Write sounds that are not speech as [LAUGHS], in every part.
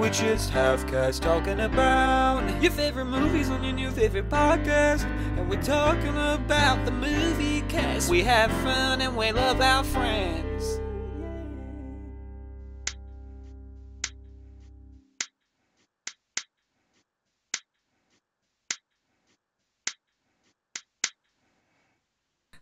We're just half cast talking about your favorite movies on your new favorite podcast. And we're talking about the movie cast. We have fun and we love our friends.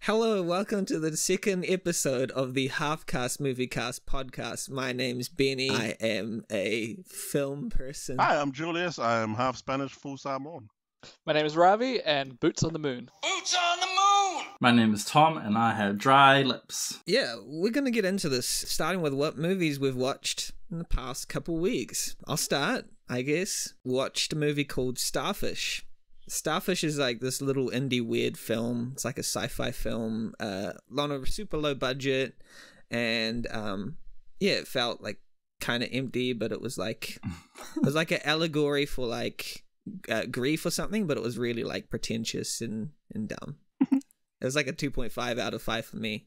Hello, welcome to the second episode of the Halfcast Moviecast podcast. My name's Benny. I am a film person. Hi, I'm Julius. I am half Spanish, full Samoan. My name is Ravi, and Boots on the Moon. Boots on the moon! My name is Tom, and I have dry lips. Yeah, we're going to get into this, starting with what movies we've watched in the past couple weeks. I'll start, I guess. Watched a movie called Starfish. Starfish is like this little indie weird film. It's like a sci-fi film, uh, on a super low budget, and um, yeah, it felt like kind of empty, but it was like it was like an [LAUGHS] allegory for like uh, grief or something, but it was really like pretentious and and dumb. [LAUGHS] it was like a two point five out of five for me.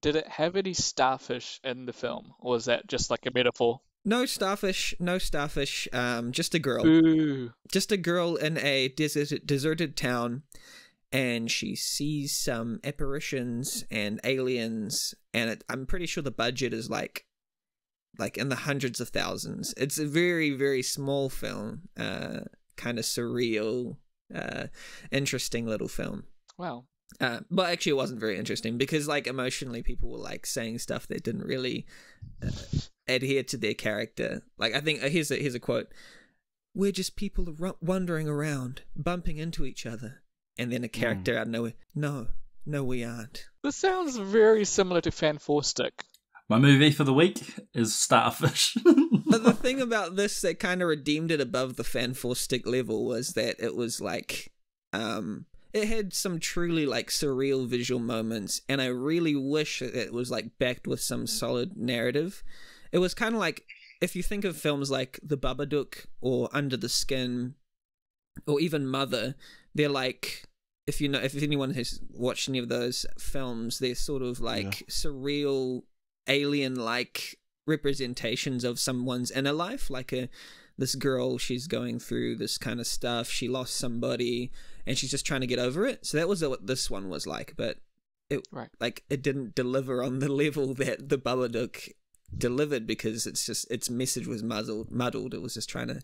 Did it have any starfish in the film, or was that just like a metaphor? No starfish, no starfish. Um, just a girl. Ooh. just a girl in a deserted, deserted town and she sees some apparitions and aliens and it, i'm pretty sure the budget is like like in the hundreds of thousands it's a very very small film uh kind of surreal uh interesting little film Wow. uh, but actually, it wasn't very interesting because, like, emotionally, people were like saying stuff that didn't really uh, adhere to their character. Like, I think uh, here's a here's a quote: "We're just people ru- wandering around, bumping into each other," and then a character out of nowhere, "No, no, we aren't." This sounds very similar to Fan Four Stick. My movie for the week is Starfish. [LAUGHS] But the thing about this that kind of redeemed it above the fan four stick level was that it was like, um, it had some truly like surreal visual moments, and I really wish that it was like backed with some solid narrative. It was kind of like if you think of films like The Babadook or Under the Skin, or even Mother, they're like. If you know, if anyone has watched any of those films, they're sort of like surreal, alien-like representations of someone's inner life like a this girl she's going through this kind of stuff she lost somebody and she's just trying to get over it so that was what this one was like but it Right. like it didn't deliver on the level that the Babadook delivered because it's just its message was muddled muddled it was just trying to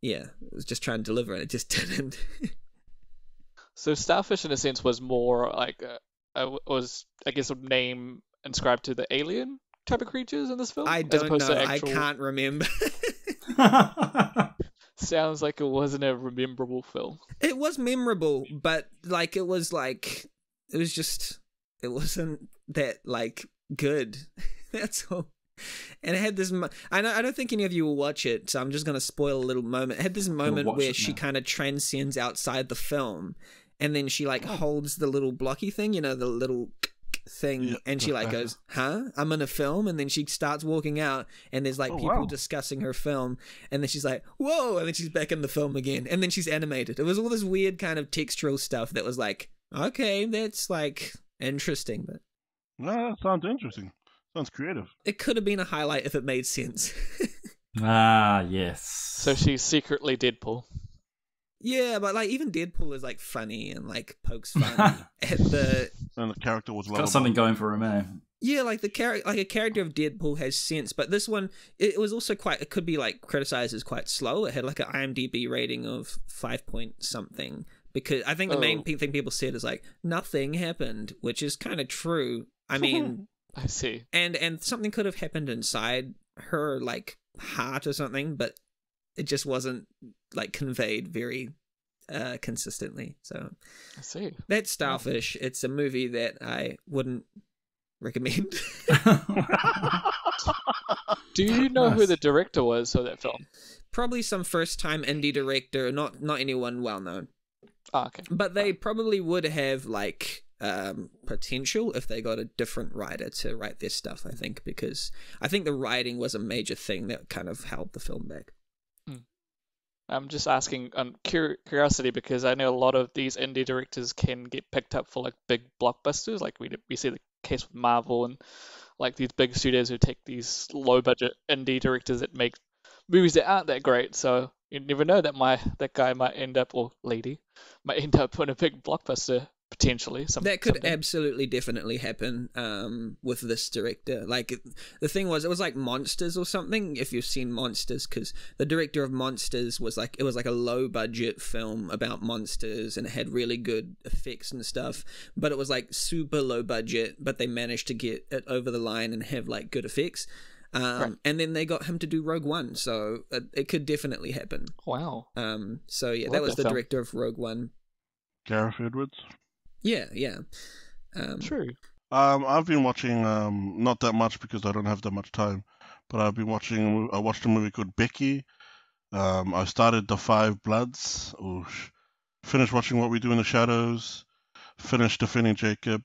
yeah it was just trying to deliver and it just [LAUGHS] didn't So starfish, in a sense, was more like uh, uh, was I guess a name inscribed to the alien type of creatures in this film. i as don't opposed know to actual... i can't remember [LAUGHS] [LAUGHS] Sounds like it wasn't a rememberable film. it was memorable but like it was like it was just it wasn't that like good that's all. And it had this mo- I, know, I don't think any of you will watch it so i'm just going to spoil a little moment. It had this moment where she kind of transcends outside the film and then she like oh. holds the little blocky thing you know the little thing Yeah, and she like goes huh? I'm in a film? And then she starts walking out and there's like Oh, people wow. discussing her film and then she's like whoa and then she's back in the film again and then she's animated. It was all this weird kind of textural stuff that was like okay that's like interesting but No, that sounds interesting. Sounds creative. it could have been a highlight if it made sense [LAUGHS] ah, yes. So she's secretly Deadpool. yeah but like even deadpool is like funny and like pokes [LAUGHS] fun at the And the character was lovable. Got something going for him, eh? Yeah, like the character, like a character of Deadpool has sense, but this one, it, it was also quite. It could be like criticized as quite slow. It had like an IMDb rating of five point something because I think the main Oh. pe- thing people said is like nothing happened, which is kind of true. I [LAUGHS] mean, [LAUGHS] I see. and and something could have happened inside her like heart or something, but it just wasn't like conveyed very uh consistently. So I see. that's Starfish. It's a movie that I wouldn't recommend. [LAUGHS] Do you know who the director was of that film? probably some first time indie director, not not anyone well known. Ah, okay. But they probably would have like um potential if they got a different writer to write their stuff, I think, because I think the writing was a major thing that kind of held the film back. I'm just asking on curiosity because I know a lot of these indie directors can get picked up for like big blockbusters. Like we we see the case with Marvel and like these big studios who take these low budget indie directors that make movies that aren't that great. So you never know that my that guy might end up or lady might end up in a big blockbuster potentially. Some, that could someday. absolutely definitely happen um, with this director. Like the thing was, it was like Monsters or something. If you've seen Monsters, because the director of Monsters was like it was like a low budget film about monsters, and it had really good effects and stuff. But it was like super low budget, but they managed to get it over the line and have like good effects. Um, Right. And then they got him to do Rogue One, so it, it could definitely happen. Wow. Um, so yeah, Love that was that the film. director of Rogue One. Gareth Edwards. Yeah, yeah. Um, True. Um, I've been watching um not that much because I don't have that much time, but I've been watching. I watched a movie called Becky. Um, I started The Five Bloods. Oosh. Finished watching What We Do in the Shadows. Finished Defending Jacob.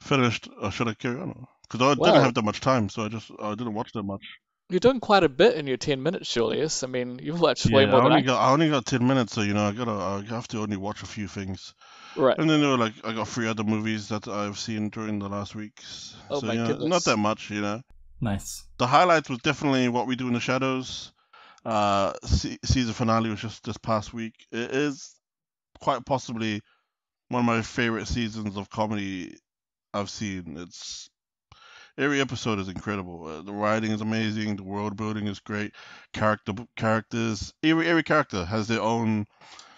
Finished. Uh, should I carry on? Because I Wow. didn't have that much time, so I just I didn't watch that much. You're doing quite a bit in your 10 minutes, Julius. I mean, you've watched way more I than only I. got I only got ten minutes, so you know I gotta I have to only watch a few things. Right. And then there were like I got three other movies that I've seen during the last weeks. Oh so my yeah, goodness. not that much, you know. Nice. The highlights was definitely what we do in the shadows. Uh, se- season finale was just this past week. It is quite possibly one of my favorite seasons of comedy I've seen. It's every episode is incredible. Uh, the writing is amazing. The world building is great. Character characters every every character has their own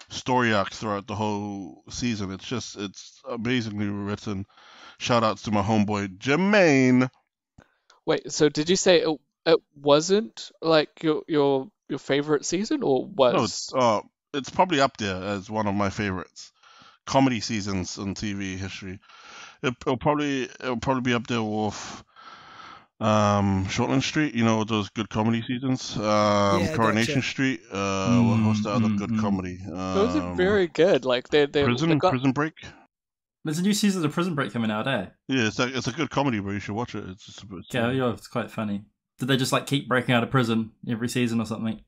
story arc throughout the whole season. It's just it's amazingly written. Shout outs to my homeboy Jermaine. Wait, so did you say it, it wasn't like your your your favorite season or was? No, it's, uh, it's probably up there as one of my favorites comedy seasons in TV history. It, it'll probably it'll probably be up there with um Shortland Street. You know those good comedy seasons. Um, Yeah, Coronation gotcha. Street. Uh, what- what's the other Mm, good mm, mm. comedy? Those are Um, very good. Like they they Prison they got Prison Break. There's a new season of Prison Break coming out, eh? Yeah, it's a, it's a good comedy, bro. You should watch it. It's just a bit. Yeah, yeah, it's quite funny. Did they just like keep breaking out of prison every season or something?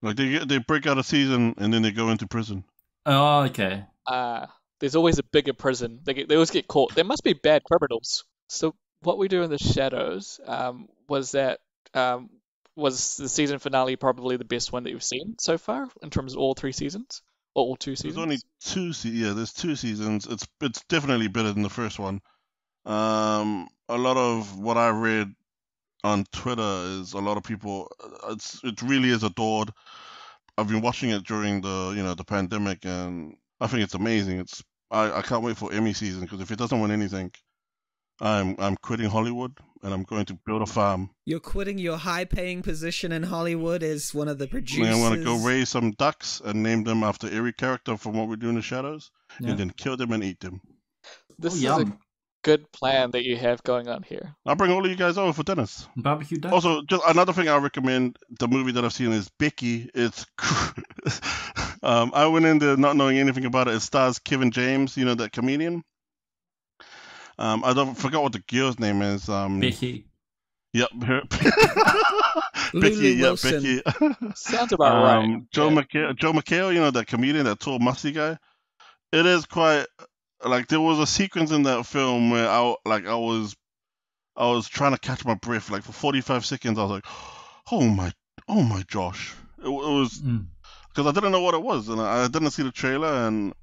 Like they get, they break out a season and then they go into prison. Oh, okay. uh there's always a bigger prison. They get, they always get caught. They must be bad criminals. So what we do in the shadows um was that um was the season finale probably the best one that you've seen so far in terms of all three seasons or all two seasons. There's only two. Se- yeah, there's two seasons. It's it's definitely better than the first one. Um, a lot of what I read on Twitter is a lot of people. uh, It's it really is adored. I've been watching it during the you know the pandemic, and I think it's amazing. It's I, I can't wait for Emmy season because if it doesn't win anything, I'm I'm quitting Hollywood and I'm going to build a farm. You're quitting your high-paying position in Hollywood as one of the And producers. I'm gonna go raise some ducks and name them after every character from what we do in the shadows, Yeah. and then kill them and eat them. This oh, is a good plan that you have going on here. I'll bring all of you guys over for dinners. Barbecue duck. Also, just another thing I recommend. The movie that I've seen is Becky. It's [LAUGHS] um, I went in there not knowing anything about it. It stars Kevin James, you know that comedian. Um, I don't forgot what the girl's name is. Um, Becky. Yep, her, [LAUGHS] Lulu Becky. Yep, Wilson. Becky. Sounds about right. Um, Joe Yeah. McHale, Joe McHale, you know that comedian, that tall, musty guy. It is quite like there was a sequence in that film where I like I was, I was trying to catch my breath. Like for forty five seconds, I was like, [GASPS] oh my, oh my Josh. It, it was Mm. because I didn't know what it was, and I, I didn't see the trailer, and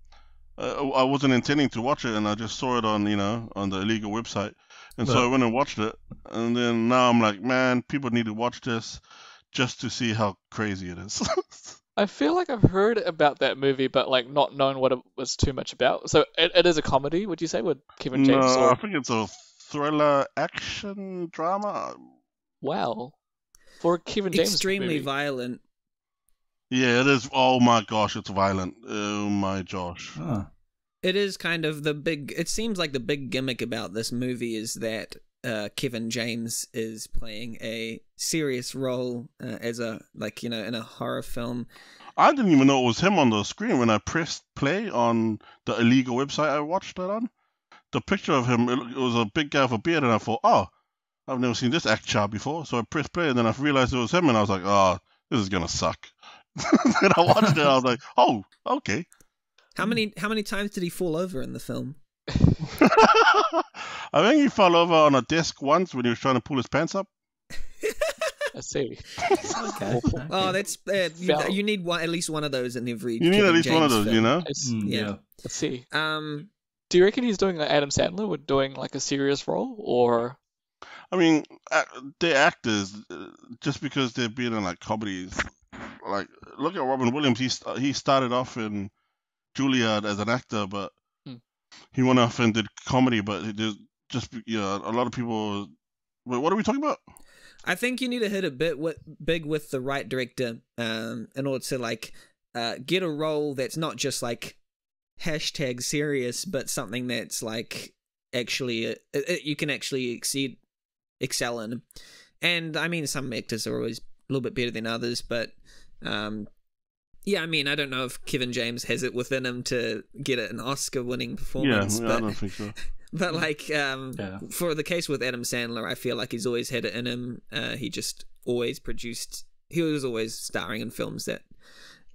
uh, I wasn't intending to watch it, and I just saw it on you know on the illegal website, and so I went and watched it, and then now I'm like, man, people need to watch this just to see how crazy it is. [LAUGHS] I feel like I've heard about that movie, but like not knowing what it was too much about. So it, it is a comedy, would you say, with Kevin James? no, or- I think it's a thriller action drama. Wow, for Kevin James extremely movie. violent. Yeah, it is. Oh my gosh, it's violent. Oh my gosh. Oh. It is kind of the big. It seems like the big gimmick about this movie is that uh, Kevin James is playing a serious role uh, as a like you know in a horror film. I didn't even know it was him on the screen when I pressed play on the illegal website I watched that on. The picture of him, it, it was a big guy with a beard, and I thought, oh, I've never seen this actor before. So I pressed play, and then I realized it was him, and I was like, oh, this is gonna suck. [LAUGHS] then I watched it, and I was like, oh, okay. How many how many times did he fall over in the film? [LAUGHS] I think he fell over on a desk once when he was trying to pull his pants up. [LAUGHS] I see. Okay. Oh, that's uh, you, you need one at least one of those in every. You need Kevin at least one of James those, you know. Mm, Yeah. yeah. I see. Um, Do you reckon he's doing like Adam Sandler with doing like a serious role, or I mean, they're actors. uh, Just because they're being in like comedies, like look at Robin Williams. He st- he started off in Juilliard as an actor, but Hmm. he went off and did comedy. But it just just you know, a lot of people. Wait, what are we talking about? I think you need to hit a bit with, big with the right director, um, in order to like uh, get a role that's not just like hashtag serious, but something that's like actually uh, uh, you can actually exceed excel in. And I mean, some actors are always a little bit better than others, but um, yeah, I mean, I don't know if Kevin James has it within him to get an Oscar-winning performance. Yeah, performance, I but don't think so. but like um Yeah. for the case with Adam Sandler, I feel like he's always had it in him. Uh, he just always produced. He was always starring in films that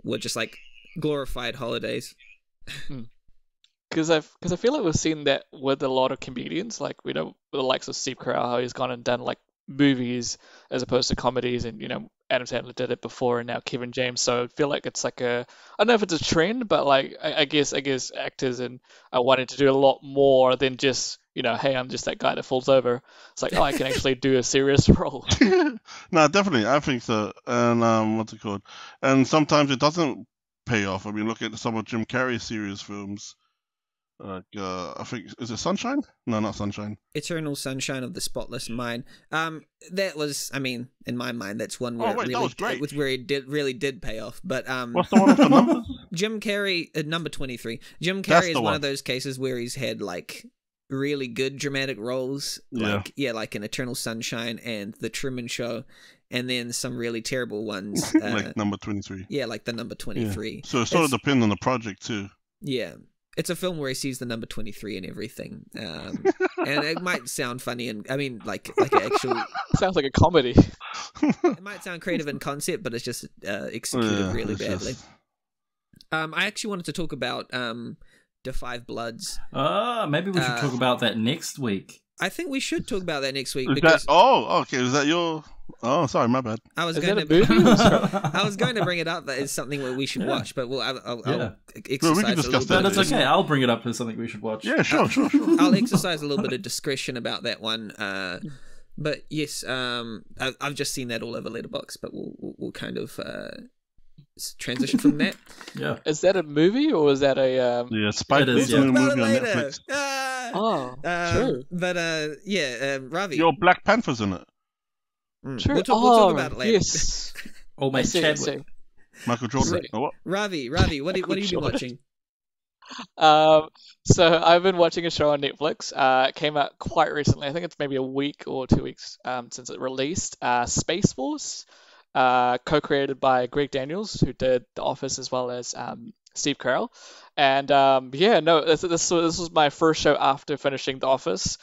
were just like glorified holidays. [LAUGHS] because I because I feel like we've seen that with a lot of comedians, like we know with the likes of Steve Carell, how he's gone and done like movies as opposed to comedies, and you know Adam Sandler did it before, and now Kevin James. So I feel like it's like a I don't know if it's a trend, but like I, I guess I guess actors and are wanting to do a lot more than just you know hey I'm just that guy that falls over. It's like oh I can [LAUGHS] actually do a serious role. [LAUGHS] [LAUGHS] no, definitely, I think so. And um, what's it called? And sometimes it doesn't pay off. I mean, look at some of Jim Carrey's serious films. Like, uh, I think is it Sunshine? No, not Sunshine. Eternal Sunshine of the Spotless Mind. Um, that was, I mean, in my mind, that's one where wait, it that really, was great. with where it did really did pay off. But um, What's the one with the numbers? [LAUGHS] Jim Carrey, uh, number 23. Jim That's Carrey is one. one. of those cases where he's had like really good dramatic roles. Yeah. Like, yeah, like in Eternal Sunshine and The Truman Show, and then some really terrible ones. [LAUGHS] Uh, like number twenty-three. yeah, like the number 23. So it sort of depends on the project too. Yeah. It's a film where he sees the number 23 and everything. Um, [LAUGHS] and it might sound funny and, I mean, like, like an actual, [LAUGHS] Sounds like a comedy. it might sound creative in concept, but it's just uh, executed Yeah, really badly. just- Um, I actually wanted to talk about um, The Five Bloods. Uh, maybe we should Uh, talk about that next week. I think we should talk about that next week Is because that, oh, okay. Is that your? Oh, sorry, my bad. I was Is going to a movie? [LAUGHS] I was going to bring it up that it's something that we should Yeah. watch, but we'll I'll, I'll, Yeah. I'll exercise a discuss little that bit. that's okay. I'll bring it up as something we should watch. Yeah, sure, sure, sure. [LAUGHS] I'll exercise a little bit of discretion about that one. Uh, but yes, um, I, I've just seen that all over Letterboxd, but we'll we'll, we'll kind of uh, s- transition from that. [LAUGHS] Yeah. Is that a movie or is that a um? Yeah, Spike It is, yeah. new Talk movie on. Netflix. Ah! Oh, Um, true. But uh, yeah, uh, Ravi. Your Black Panther's in it. Mm, True. We'll, talk, oh, we'll talk about it later. Yes. Old I mate see, Chadwick. Michael Jordan. Sick. Oh, what? Ravi, Ravi, what, do, what have you been watching? Um, so I've been watching a show on Netflix. Uh, it came out quite recently. I think it's maybe a week or two weeks um, since it released. Uh, Space Force, uh, co-created by Greg Daniels, who did The Office as well as um, Steve Carell. And um, yeah, no, this, this this was my first show after finishing The Office.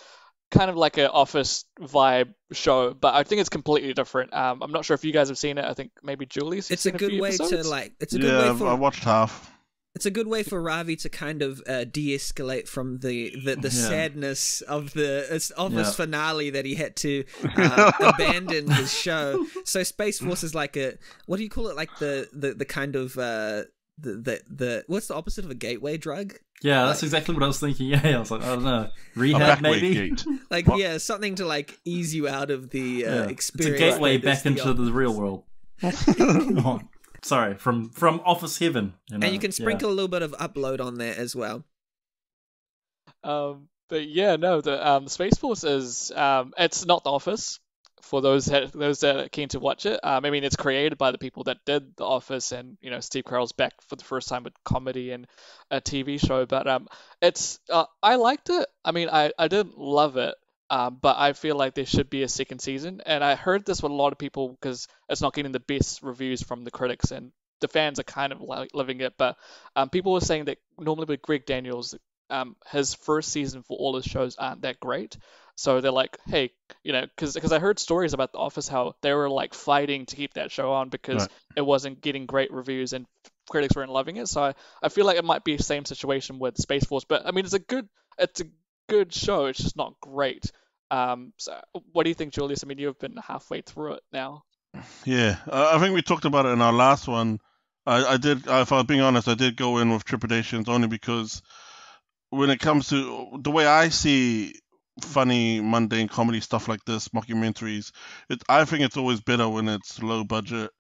Kind of like an Office vibe show, but I think it's completely different. Um, I'm not sure if you guys have seen it. I think maybe Julius. It's a seen a good few way to like. It's a good Yeah, way I've- for I watched half. It's a good way for Ravi to kind of uh, de-escalate from the the, the Yeah. sadness of the it's office Yeah. finale that he had to [LAUGHS] uh, abandon his show. So Space Force is like a what do you call it? Like the the the kind of uh, the the the what's the opposite of a gateway drug? Yeah, that's exactly what I was thinking. [LAUGHS] Yeah, I was like, I don't know, rehab maybe. [LAUGHS] Like What? yeah, something to like ease you out of the uh, Yeah. It's a experience. gateway that is back into office. the real world. Sorry, from from Office Heaven. You know? and you can yeah. sprinkle a little bit of upload on there as well. Um, but yeah, no, the um, Space Force is um, it's not The Office for those that, those that are keen to watch it. Um, I mean, it's created by the people that did The Office, and you know, Steve Carell's back for the first time with comedy and a TV show. But um, it's uh, I liked it. I mean, I I didn't love it. Um, but I feel like there should be a second season, and I heard this with a lot of people because it's not getting the best reviews from the critics, and the fans are kind of like living it. But um, people were saying that normally with Greg Daniels, um, his first season for all his shows aren't that great. So they're like, hey, you know, because I heard stories about The Office how they were like fighting to keep that show on because Right. it wasn't getting great reviews and critics weren't loving it. So I, I feel like it might be the same situation with Space Force. But I mean, it's a good it's a good show. It's just not great. Um, so what do you think, Julius? I mean, you've been halfway through it now. Yeah, I I think we talked about it in our last one. I, I did, if I was being honest, I did go in with trepidations only because when it comes to the way I see funny, mundane comedy stuff like this, mockumentaries, it, I think it's always better when it's low budget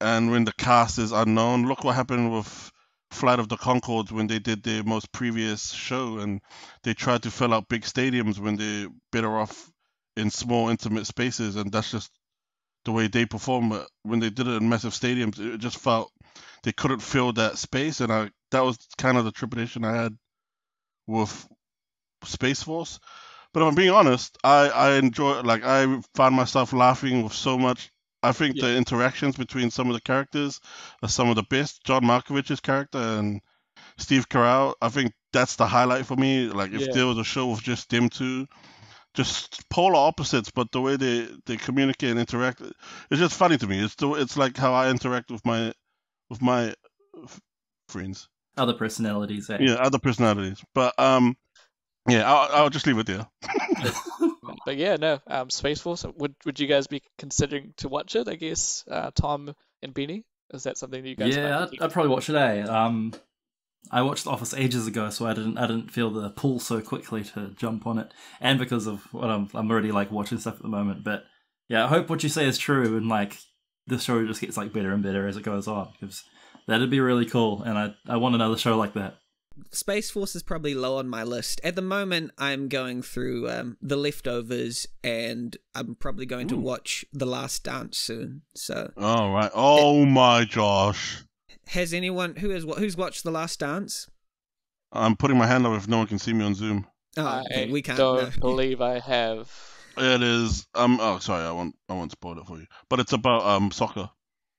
and when the cast is unknown. Look what happened with Flight of the Conchords when they did their most previous show and they tried to fill out big stadiums when they're better off in small, intimate spaces, and that's just the way they perform it. when they did it in massive stadiums. It just felt they couldn't fill that space, and I that was kind of the trepidation I had with Space Force. But if I'm being honest, I I enjoy like I found myself laughing with so much. I think the interactions between some of the characters are some of the best. John Malkovich's character and Steve Carell, I think that's the highlight for me. Like if Yeah. there was a show with just them two, just polar opposites, but the way they, they communicate and interact, it's just funny to me. It's the, it's like how I interact with my with my friends, Other personalities, eh? yeah, other personalities. But um, yeah, I'll, I'll just leave it there. [LAUGHS] [LAUGHS] But yeah, no, um, Space Force. Would would you guys be considering to watch it? I guess uh, Tom and Benny. Is that something that you guys? yeah, I'd, I'd probably watch it. Eh? Um, I watched The Office ages ago, so I didn't I didn't feel the pull so quickly to jump on it, and because of what I'm I'm already like watching stuff at the moment. But yeah, I hope what you say is true, and like the show just gets like better and better as it goes on, because that'd be really cool, and I I want another show like that. Space Force is probably low on my list. At the moment, I'm going through um, The Leftovers, and I'm probably going to watch The Last Dance soon. So, All right. Oh my gosh. has anyone who has who's watched The Last Dance? I'm putting my hand up if no one can see me on Zoom. Oh, I we can't. don't no. [LAUGHS] believe I have. It is um oh sorry I won't I won't spoil it for you. But it's about um soccer.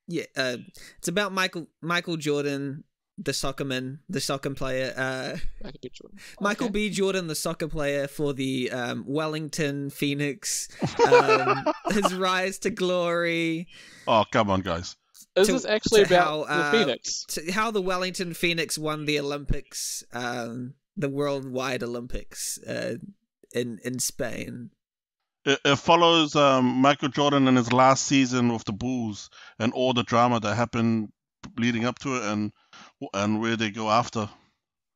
Yeah, uh, it's about Michael Michael Jordan, the soccer man, the soccer player. Uh, Michael B. Jordan. Michael Okay. B. Jordan, the soccer player for the um, Wellington Phoenix, um, [LAUGHS] his rise to glory, Oh come on guys. Is to- this actually about how, the uh, Phoenix? to how the Wellington Phoenix won the Olympics, um, the worldwide Olympics uh, in in Spain. It, it follows um Michael Jordan in his last season with the Bulls and all the drama that happened leading up to it and and where they go after.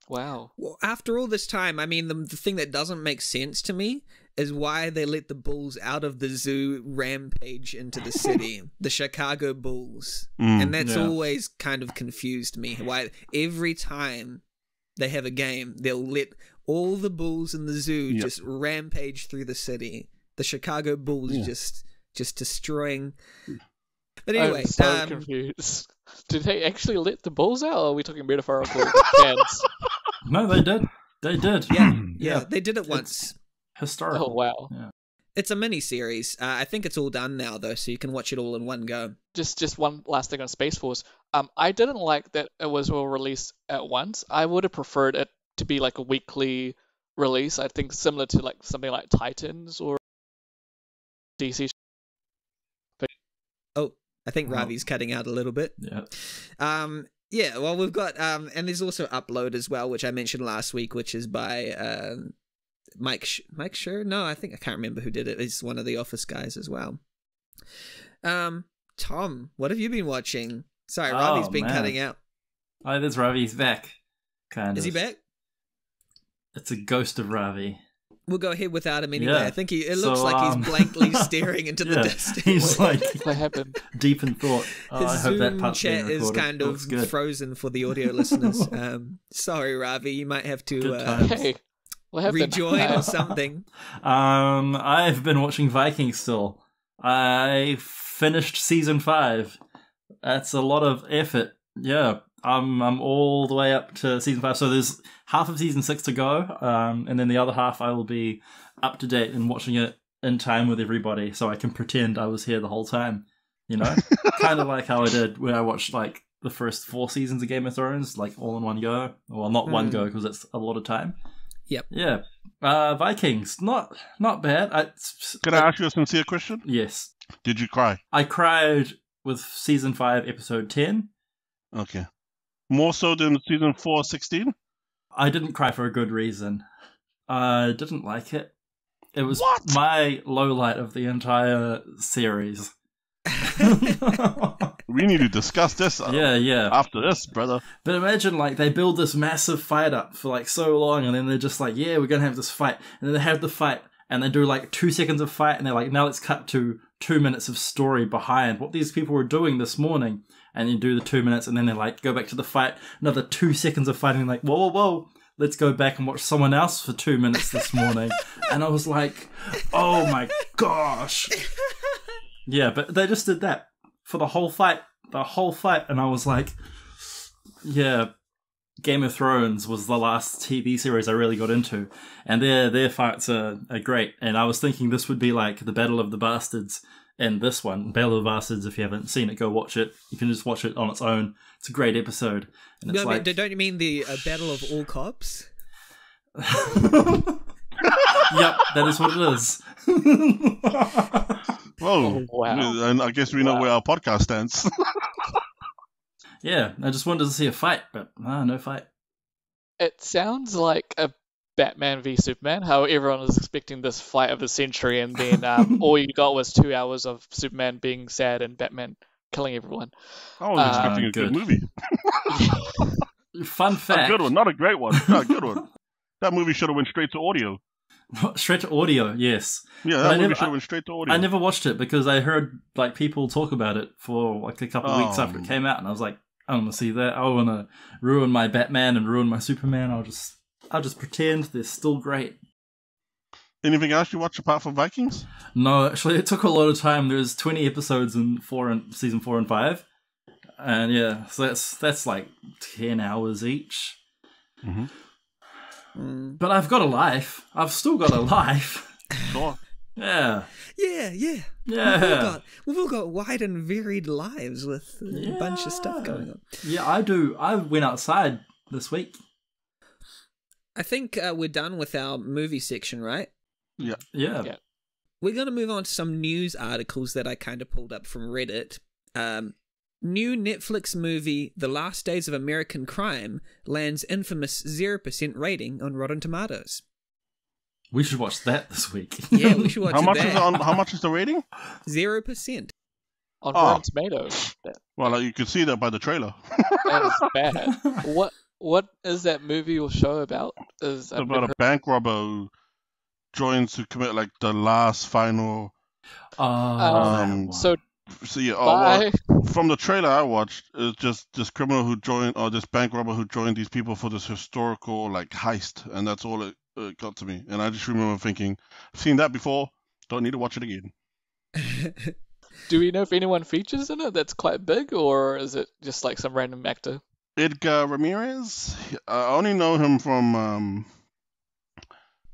Wow. Well, after all this time, I mean, the, the thing that doesn't make sense to me is why they let the Bulls out of the zoo rampage into the city, [LAUGHS] the Chicago Bulls. Mm. And that's Yeah. always kind of confused me. Why every time they have a game, they'll let all the Bulls in the zoo Yep. just rampage through the city. The Chicago Bulls Yeah. just just destroying. But anyway, I'm so um, confused. [LAUGHS] Did they actually let the Bulls out, or are we talking metaphorical [LAUGHS] fans? No, they did. They did. yeah, [CLEARS THROAT] yeah, they did it once. Historical. Oh wow. Yeah. It's a mini series. Uh, I think it's all done now though, so you can watch it all in one go. Just just one last thing on Space Force. Um, I didn't like that it was all released at once. I would have preferred it to be like a weekly release. I think similar to like something like Titans or DC. I think. Ravi's cutting out a little bit. Yeah. Um, yeah, well, we've got um, and there's also Upload as well, which I mentioned last week, which is by um, Mike Sh- Mike Schur. No, I think I can't remember who did it. It's one of the Office guys as well. Um, Tom, what have you been watching? Sorry, Oh, Ravi's been man. cutting out. Oh, there's Ravi's back. Kind Is of. he back? It's a ghost of Ravi. We'll go ahead without him anyway. Yeah. I think he. It looks So, like um, he's blankly [LAUGHS] staring into the distance. [LAUGHS] He's like What happened? [LAUGHS] deep in thought. Oh, I His hope that Zoom part's being chat is kind of good. frozen for the audio listeners. Um, sorry, Ravi, you might have to uh. Hey, what rejoin or something. Um, I've been watching Vikings still. I finished season five. That's a lot of effort. Yeah, I'm I'm all the way up to season five. So there's half of season six to go, um, and then the other half I will be up to date and watching it in time with everybody, so I can pretend I was here the whole time. You know, [LAUGHS] kind of like how I did when I watched like the first four seasons of Game of Thrones, like all in one go. Well, not one Mm. go because it's a lot of time. Yep. Yeah. Uh, Vikings, not not bad. I, Can I ask you a sincere question? Yes, Did you cry? I cried with season five, episode ten. Okay. More so than season four, 16? I didn't cry for a good reason. I didn't like it. It was What? my low light of the entire series. [LAUGHS] [LAUGHS] We need to discuss this uh, yeah, yeah. after this, brother. But imagine like they build this massive fight up for like so long, and then they're just like, yeah, we're gonna have this fight, and then they have the fight, and they do like two seconds of fight, and they're like, now let's cut to two minutes of story behind what these people were doing this morning, and you do the two minutes, and then they like go back to the fight, another two seconds of fighting, like whoa, whoa, whoa. Let's go back and watch someone else for two minutes this morning. [LAUGHS] and I was like, oh my gosh. Yeah, but they just did that for the whole fight, the whole fight, and I was like, yeah, Game of Thrones was the last TV series I really got into, and their their fights are, are great. And I was thinking this would be like the Battle of the Bastards in this one, Battle of the Bastards. If you haven't seen it, go watch it. You can just watch it on its own. It's a great episode, and it's No, like don't you mean the uh, Battle of All Cops? [LAUGHS] yep, that is what it is. [LAUGHS] Whoa. Oh, wow. And I guess we know Wow. where our podcast stands. [LAUGHS] yeah, I just wanted to see a fight, but ah, no fight. It sounds like a Batman v Superman. How everyone was expecting this fight of the century, and then um, [LAUGHS] all you got was two hours of Superman being sad and Batman killing everyone. I was Uh, expecting a good, good. movie. [LAUGHS] Fun A fact. good one, not a great one. No, a good one. [LAUGHS] That movie should have went straight to audio. Straight to audio, yes. Yeah, that I movie never- should have went straight to audio. I never watched it because I heard like people talk about it for like a couple of weeks after Oh. it came out, and I was like, I don't want to see that. I want to ruin my Batman and ruin my Superman. I'll just, I'll just pretend they're still great. Anything else you watch apart from Vikings? No, actually, it took a lot of time. There's 20 episodes in four and season four and five, and yeah, so that's that's like 10 hours each. Mm. But I've got a life. I've still got a life. Sure. [LAUGHS] Yeah, Yeah, yeah. We've all, yeah, got, we've all got wide and varied lives with a bunch of stuff going on. yeah. I do. I went outside this week. I think uh, we're done with our movie section, right? Yeah, Yeah. We're going to move on to some news articles that I kind of pulled up from Reddit. Um, new Netflix movie, The Last Days of American Crime, lands infamous 0% rating on Rotten Tomatoes. we should watch that this week. Yeah, we [LAUGHS] should watch How much that. is it on? How much is the rating? 0%. On Oh. Rotten Tomatoes. Well, like, you could see that by the trailer. that is [LAUGHS] bad. what what is that movie or show about? Is It's about never a bank robber who joins to commit like the last final. Oh, Um, So one. So yeah, oh, well, bye. from the trailer I watched, it's just this criminal who joined, or this bank robber who joined these people for this historical like heist, and that's all it, it got to me. And I just remember thinking, I've seen that before. Don't need to watch it again. [LAUGHS] Do we know if anyone features in it that's quite big, or is it just like some random actor? Edgar Ramirez. I only know him from um,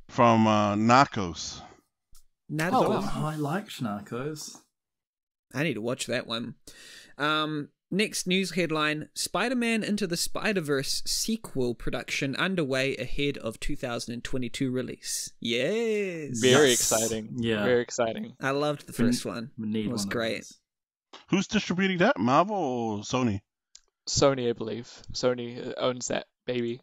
from uh, Narcos. Not Oh, wow. Oh, I liked Narcos. I need to watch that one. Um, next news headline Spider Man Into the Spider Verse sequel production underway ahead of 2022 release. Yes. Very Yes. exciting. Yeah. Very exciting. I loved the first one. We need It was one great. Who's distributing that? Marvel or Sony? Sony, I believe. Sony uh, owns that baby.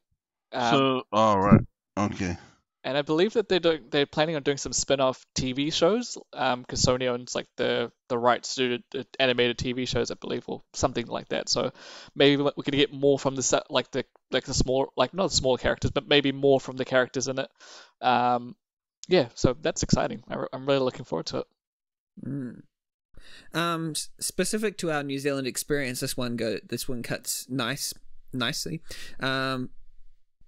Um, so, all right, okay. and I believe that they're doing, they're planning on doing some spin-off TV shows, um, because Sony owns like the the rights to animated TV shows, I believe, or something like that. So maybe we could get more from the set, like the like the small, like not the small characters, but maybe more from the characters in it. Um, yeah, so that's exciting. I, I'm really looking forward to it. Mm. Um, specific to our New Zealand experience, this one go this one cuts nice nicely. Um,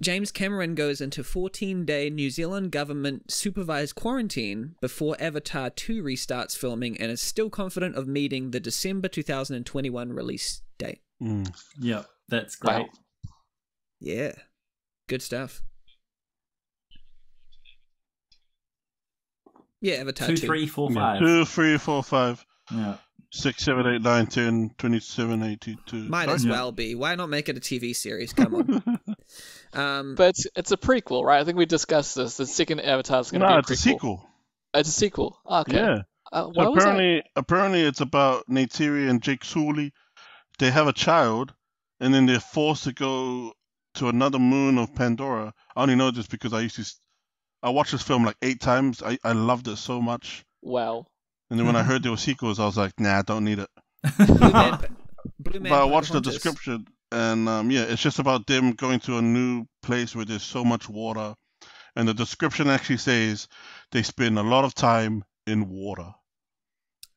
James Cameron goes into 14 day New Zealand government supervised quarantine before Avatar 2 restarts filming and is still confident of meeting the December 2021 release date. Mm. Yep, that's great. Wow. Yeah, good stuff. Yeah, Avatar Two, 2. three, four, Yeah. five. Two, three, four, five, Yeah. six, seven, eight, nine, ten, twenty-seven, eighty-two. Might as well be. Why not make it a TV series? Come on. [LAUGHS] um, But it's, it's a prequel, right? I think we discussed this. The second Avatar is going to no, be a it's a prequel. sequel. It's a sequel. Ah, okay. Yeah. Uh, So why was I- apparently, apparently, it's about Neytiri and Jake Sully. They have a child, and then they're forced to go to another moon of Pandora. I only know this because I used to. I watched this film like eight times. I, I loved it so much. Wow. And then when I heard there were sequels, I was like, nah, I don't need it. Blue Man, [LAUGHS] Blue Man but I watched the description, and um, yeah, it's just about them going to a new place where there's so much water, and the description actually says they spend a lot of time in water.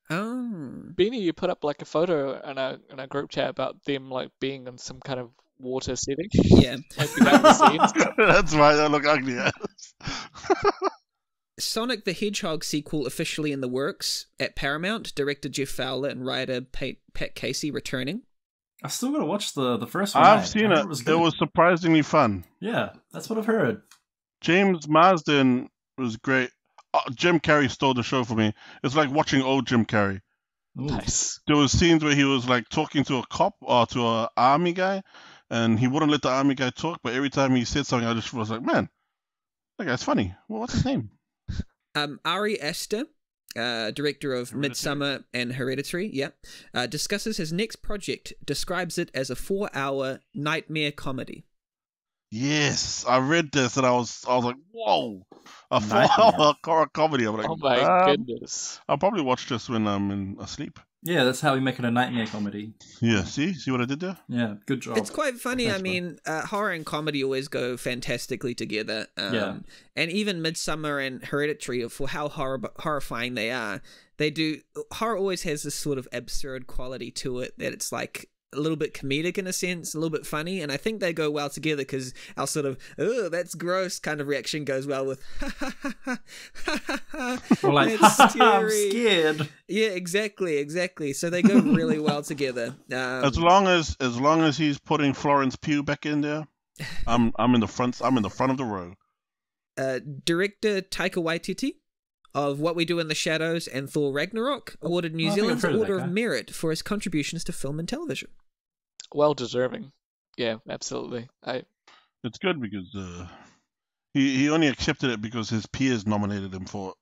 Oh. Benny, you put up like a photo in a in a group chat about them like being in some kind of water setting, Yeah. like behind the [LAUGHS] scenes. That's right. I look ugly. [LAUGHS] Ass. Sonic the Hedgehog sequel officially in the works at Paramount. Director Jeff Fowler and writer Pat, Pat Casey returning. I still gotta watch the the first one. I've mate. seen I it. heard was It was surprisingly fun. Yeah, that's what I've heard. James Marsden was great. Uh, Jim Carrey stole the show for me. It's like watching old Jim Carrey. Ooh. Nice. There was scenes where he was like talking to a cop or to an army guy, and he wouldn't let the army guy talk. But every time he said something, I just was like, "Man, that guy's funny." Well, what's his name? Um, Ari Aster, uh, director of Hereditary. Midsommar and Hereditary, yeah, uh, discusses his next project, describes it as a four-hour nightmare comedy. Yes, I read this and I was I was like, "Whoa, a four-hour [LAUGHS] horror comedy." I'm like, Oh my um, goodness. I'll probably watch this when I'm in asleep. Yeah, that's how we make it a nightmare comedy. Yeah, see, see what I did there? Yeah, good job. It's quite funny. I Thanks, man. mean, uh, horror and comedy always go fantastically together. Um, Yeah. And even Midsommar and Hereditary, for how horror- horrifying they are, they do. Horror always has this sort of absurd quality to it that it's like a little bit comedic in a sense, a little bit funny, and I think they go well together because our sort of "oh, that's gross" kind of reaction goes well with Or like, "That's "Ha, ha, ha, I'm scared. Yeah, exactly, exactly. So they go really well [LAUGHS] together. Um, As long as as long as he's putting Florence Pugh back in there, I'm I'm in the front. I'm in the front of the row. uh, director Taika Waititi of What We Do in the Shadows and Thor Ragnarok awarded New Oh, I think I've Zealand's heard of Order guy. of Merit for his contributions to film and television. Well deserving. Yeah, absolutely. I It's good because uh, he he only accepted it because his peers nominated him for it.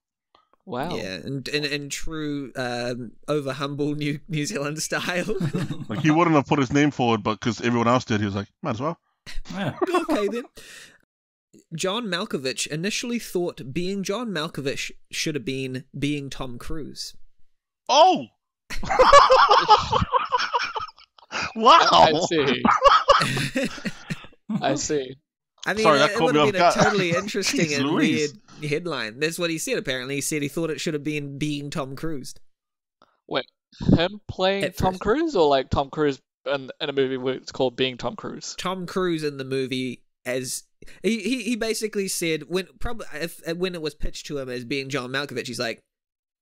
wow. Yeah, and in, in true um, over humble New New Zealand style. [LAUGHS] [LAUGHS] Like he wouldn't have put his name forward, but because everyone else did, he was like, might as well. Yeah. okay then. John Malkovich initially thought being John Malkovich should have been being Tom Cruise. Oh. [LAUGHS] wow. I see. I see. I mean, Sorry, that it caught would have been a guard. totally [LAUGHS] interesting Jeez and Louise. weird headline. That's what he said. Apparently, he said he thought it should have been being Tom Cruise. Wait, him playing At Tom first. Cruise or like Tom Cruise in, in a movie where it's called Being Tom Cruise? Tom Cruise in the movie as he he, he basically said when probably if, when it was pitched to him as being John Malkovich, he's like,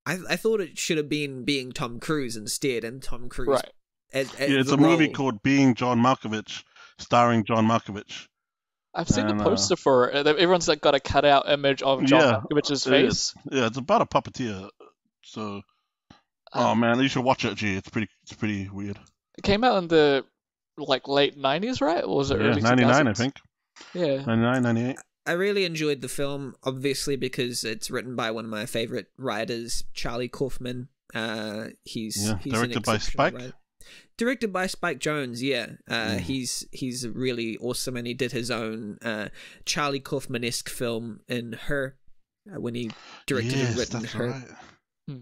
I I thought it should have been being Tom Cruise instead, and Tom Cruise Right. as, as Yeah, it's the a movie called Being John Malkovich, starring John Malkovich. I've seen And, the uh, poster for it. Everyone's like got a cutout image of John Yeah, Malkovich's it face. Yeah, it's about a puppeteer. So, oh Um, man, you should watch it. Gee, it's pretty, it's pretty weird. It came out in the like late '90s, right? Or was it Yeah, early 99, I think. Yeah. 99, 98. I really enjoyed the film, obviously because it's written by one of my favorite writers, Charlie Kaufman. Uh, he's Yeah, he's an directed by Spike? writer. Directed by Spike Jonze, yeah. Uh, Yeah. He's he's really awesome, and he did his own uh, Charlie Kaufman esque film in Her uh, when he directed yes, and written Her. right.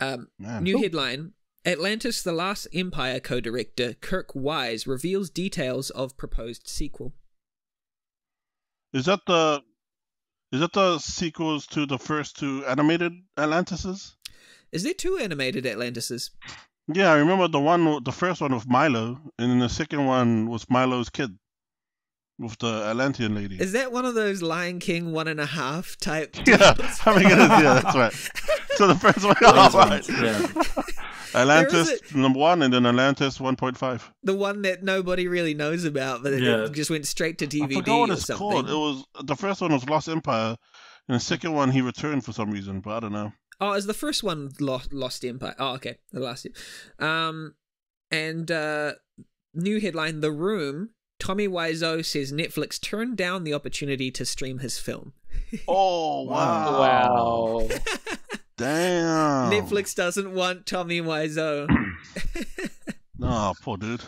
Um, Man. New headline Atlantis The Last Empire co director Kirk Wise reveals details of proposed sequel. Is that the is that the sequels to the first two animated Atlantises? Is there two animated Atlantises? Yeah, I remember the one, the first one with Milo, and then the second one was Milo's kid with the Atlantean lady. Is that one of those Lion King one and a half type? [LAUGHS] yeah? I mean, yeah, that's [LAUGHS] right. So the first one, oh, [LAUGHS] right. Yeah. Atlantis There number one, and then Atlantis 1.5. the one that nobody really knows about, but it- Yeah. it just went straight to I DVD forgot what or it's something. called. It was the first one was Lost Empire, and the second one he returned for some reason, but I don't know. Oh, is the first one Lost, Lost Empire? Oh, okay, the last. Um, and uh, new headline: The Room. Tommy Wiseau says Netflix turned down the opportunity to stream his film. [LAUGHS] Oh wow! Wow. [LAUGHS] Damn. Netflix doesn't want Tommy Wiseau. [CLEARS THROAT] [LAUGHS] Oh, poor dude.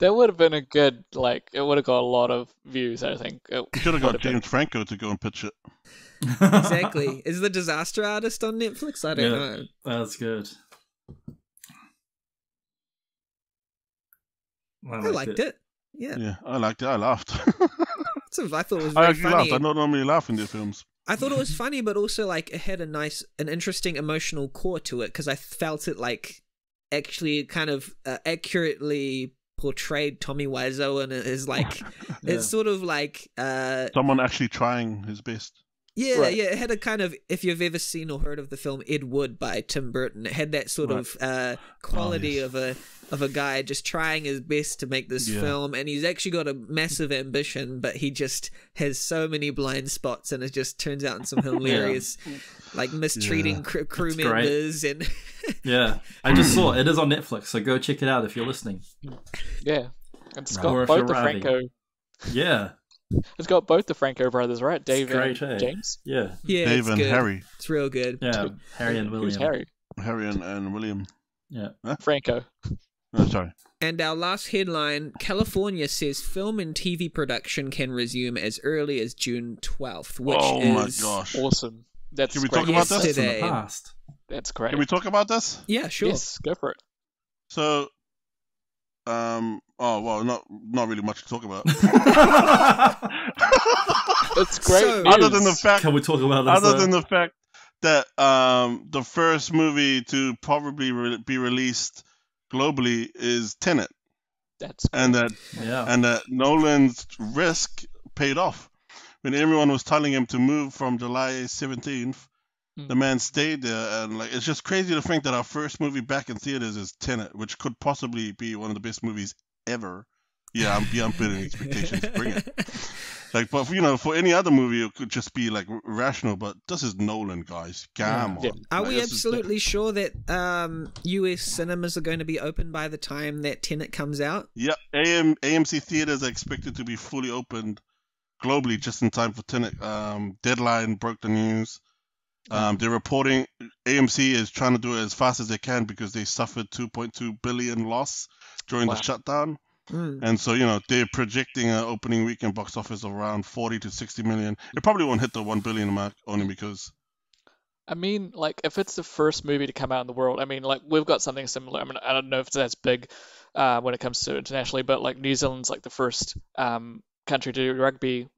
That would have been a good like. It would have got a lot of views. I think. It You should have got would been- James Franco to go and pitch it. exactly. [LAUGHS] Is the Disaster Artist on Netflix? I don't Yeah. know. That's good. I liked it. Yeah, Yeah, I liked it. I laughed. So I thought it was I very actually funny. laughed. I don't normally laugh in their films. I thought it was funny, but also like it had a nice, an interesting emotional core to it because I felt it like actually kind of uh, accurately portrayed Tommy Wiseau and it is like [LAUGHS] Yeah. it's sort of like uh Someone actually trying his best. Yeah Right. yeah it had a kind of if you've ever seen or heard of the film Ed Wood by Tim Burton it had that sort Right. of uh quality yes. of a of a guy just trying his best to make this Yeah. film and he's actually got a massive ambition but he just has so many blind spots and it just turns out in some [LAUGHS] hilarious like mistreating Yeah. cr- crew It's great. members and [LAUGHS] Yeah, I just saw it. It is on Netflix, so go check it out if you're listening. Yeah. And it's Or got both the. Franco. Yeah, It's got both the Franco brothers, right? Dave great, and eh? James. yeah, yeah Dave it's and good. Harry. it's real good yeah. Harry and William. Who's Harry? Harry and, and William. Yeah. Franco. Oh, sorry. And our last headline California says film and TV production can resume as early as June 12th, which oh is. my gosh. Awesome. That's Can we great. talk about this? That's in the Yesterday. past. That's great. Can we talk about this? Yeah, sure. Yes, go for it. So, um, oh well, not not really much to talk about. [LAUGHS] That's great. So- other than the fact, Can we talk about this? other though? than the fact that um, the first movie to probably re- be released globally is Tenet, That's great. and that yeah, and that Nolan's risk paid off. When everyone was telling him to move from July 17th, Hmm. the man stayed there, and like it's just crazy to think that our first movie back in theaters is Tenet, which could possibly be one of the best movies ever. Yeah, I'm beyond building [LAUGHS] expectations. Bring it. Like, but you know, for any other movie, it could just be like rational. But this is Nolan, guys. Come Yeah. on. Are Like, we this is- absolutely sure that um, US cinemas are going to be open by the time that Tenet comes out? Yeah, AM, AMC theaters are expected to be fully opened globally just in time for Tenet. Um, Deadline broke the news. Um, they're reporting AMC is trying to do it as fast as they can because they suffered 2.2 billion loss during Wow. the shutdown, Mm. and so you know they're projecting an opening weekend box office of around 40 to 60 million. It probably won't hit the 1 billion mark only because I mean, like, if it's the first movie to come out in the world, I mean, like, we've got something similar. I mean, I don't know if it's as big uh, when it comes to internationally, but like New Zealand's like the first um, country to do rugby,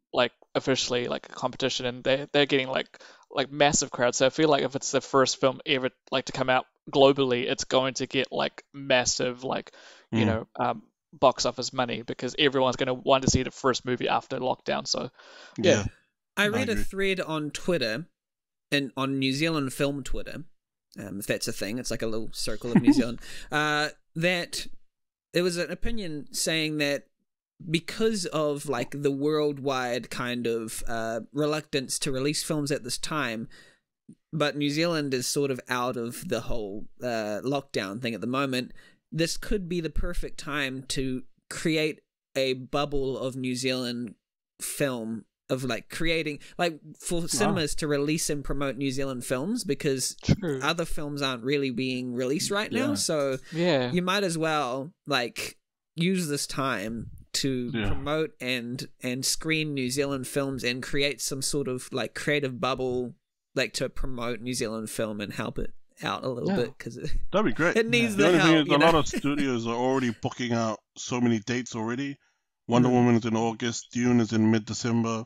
officially, like a competition, and they they're getting like like massive crowds. So I feel like if it's the first film ever like to come out globally, it's going to get like massive, like you Mm. know, um, box office money because everyone's going to want to see the first movie after lockdown. So Yeah. I I read a thread on Twitter, and on New Zealand film Twitter, um, if that's a thing, it's like a little circle of New [LAUGHS] Zealand. Uh, that there was an opinion saying that because of like the worldwide kind of uh, reluctance to release films at this time, but New Zealand is sort of out of the whole uh, lockdown thing at the moment. This could be the perfect time to create a bubble of New Zealand film of like creating like for cinemas to release and promote New Zealand films because true. other films aren't really being released right now so yeah. you might as well like use this time to Yeah. promote and and screen New Zealand films and create some sort of like creative bubble like to promote New Zealand film and help it out a little Yeah. bit because that'd be great. [LAUGHS] it needs The the only help. thing is, a know? lot of studios are already booking out so many dates already. Wonder Mm. Woman is in August. Dune is in mid-December.